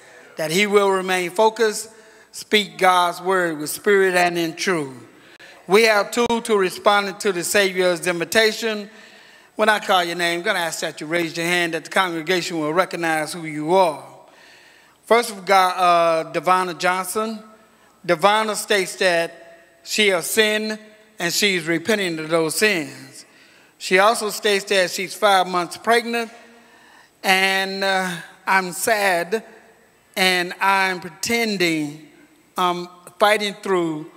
that he will remain focused, speak God's word with spirit and in truth. We have two to respond to the Savior's invitation. When I call your name, I'm going to ask that you raise your hand that the congregation will recognize who you are. First, we've got uh, Johnson. Devonna states that she has sinned and she's repenting of those sins. She also states that she's five months pregnant and uh, I'm sad and I'm pretending I'm fighting through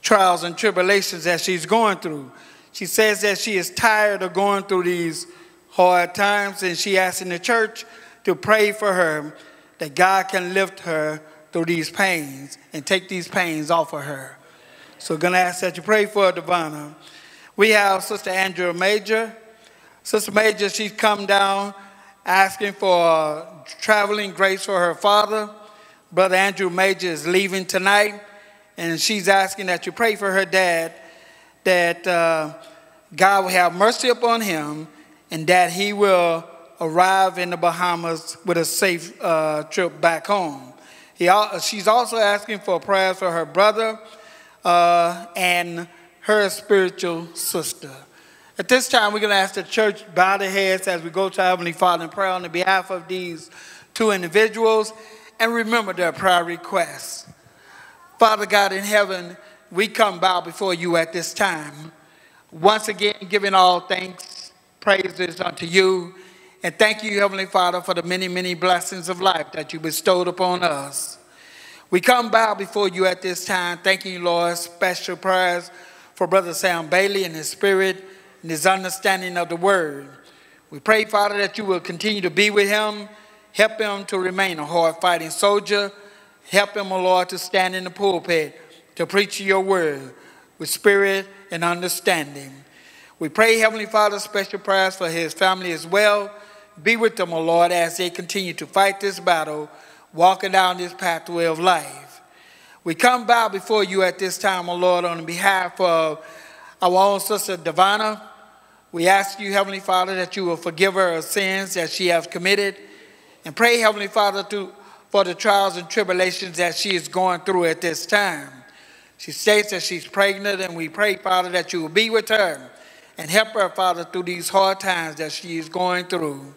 trials and tribulations that she's going through. She says that she is tired of going through these hard times and she asking the church to pray for her that God can lift her through these pains and take these pains off of her. So, gonna ask that you pray for Devonna. We have Sister Andrea Major. Sister Major, she's come down asking for traveling grace for her father. Brother Andrew Major is leaving tonight, and she's asking that you pray for her dad, that uh, God will have mercy upon him, and that he will arrive in the Bahamas with a safe uh, trip back home. He, she's also asking for prayers for her brother uh, and her spiritual sister. At this time, we're going to ask the church bow their heads as we go to Heavenly Father in prayer on the behalf of these two individuals and remember their prayer requests. Father God in heaven, we come bow before you at this time. Once again, giving all thanks, praises unto you. And thank you, Heavenly Father, for the many, many blessings of life that you bestowed upon us. We come bow before you at this time, thanking you, Lord, special prayers for Brother Sam Bailey and his spirit and his understanding of the word. We pray, Father, that you will continue to be with him, help him to remain a hard fighting soldier, help him, O Lord, to stand in the pulpit to preach your word with spirit and understanding. We pray, Heavenly Father, special prayers for his family as well. Be with them, O Lord, as they continue to fight this battle, walking down this pathway of life. We come bow before you at this time, O Lord, on behalf of our own sister Devonna. We ask you, Heavenly Father, that you will forgive her of sins that she has committed. And pray, Heavenly Father, to, for the trials and tribulations that she is going through at this time. She states that she's pregnant, and we pray, Father, that you will be with her and help her, Father, through these hard times that she is going through.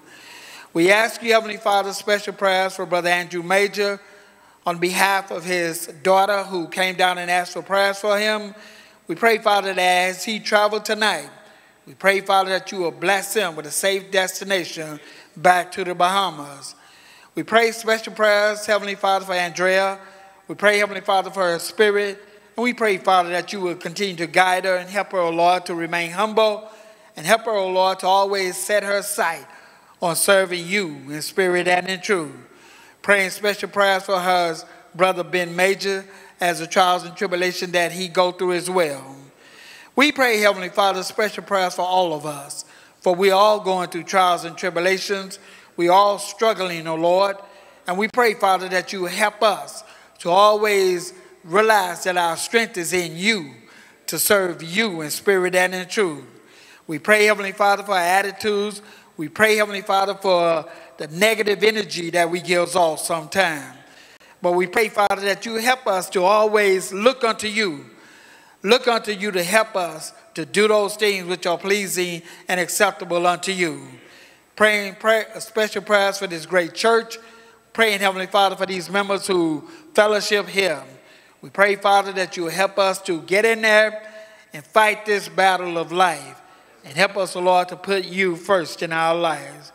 We ask you, Heavenly Father, special prayers for Brother Andrew Major on behalf of his daughter who came down and asked for prayers for him. We pray, Father, that as he traveled tonight, we pray, Father, that you will bless them with a safe destination back to the Bahamas. We pray special prayers, Heavenly Father, for Andrea. We pray, Heavenly Father, for her spirit. And we pray, Father, that you will continue to guide her and help her, O Lord, to remain humble and help her, O Lord, to always set her sight on serving you in spirit and in truth. Praying special prayers for her brother Ben Major as the trials and tribulation that he go through as well. We pray, Heavenly Father, special prayers for all of us, for we're all going through trials and tribulations. We're all struggling, O oh Lord. And we pray, Father, that you help us to always realize that our strength is in you to serve you in spirit and in truth. We pray, Heavenly Father, for our attitudes. We pray, Heavenly Father, for the negative energy that we give off sometimes. But we pray, Father, that you help us to always look unto you. Look unto you to help us to do those things which are pleasing and acceptable unto you. Praying pray, special prayers for this great church. Praying, Heavenly Father, for these members who fellowship here. We pray, Father, that you help us to get in there and fight this battle of life. And help us, Lord, to put you first in our lives.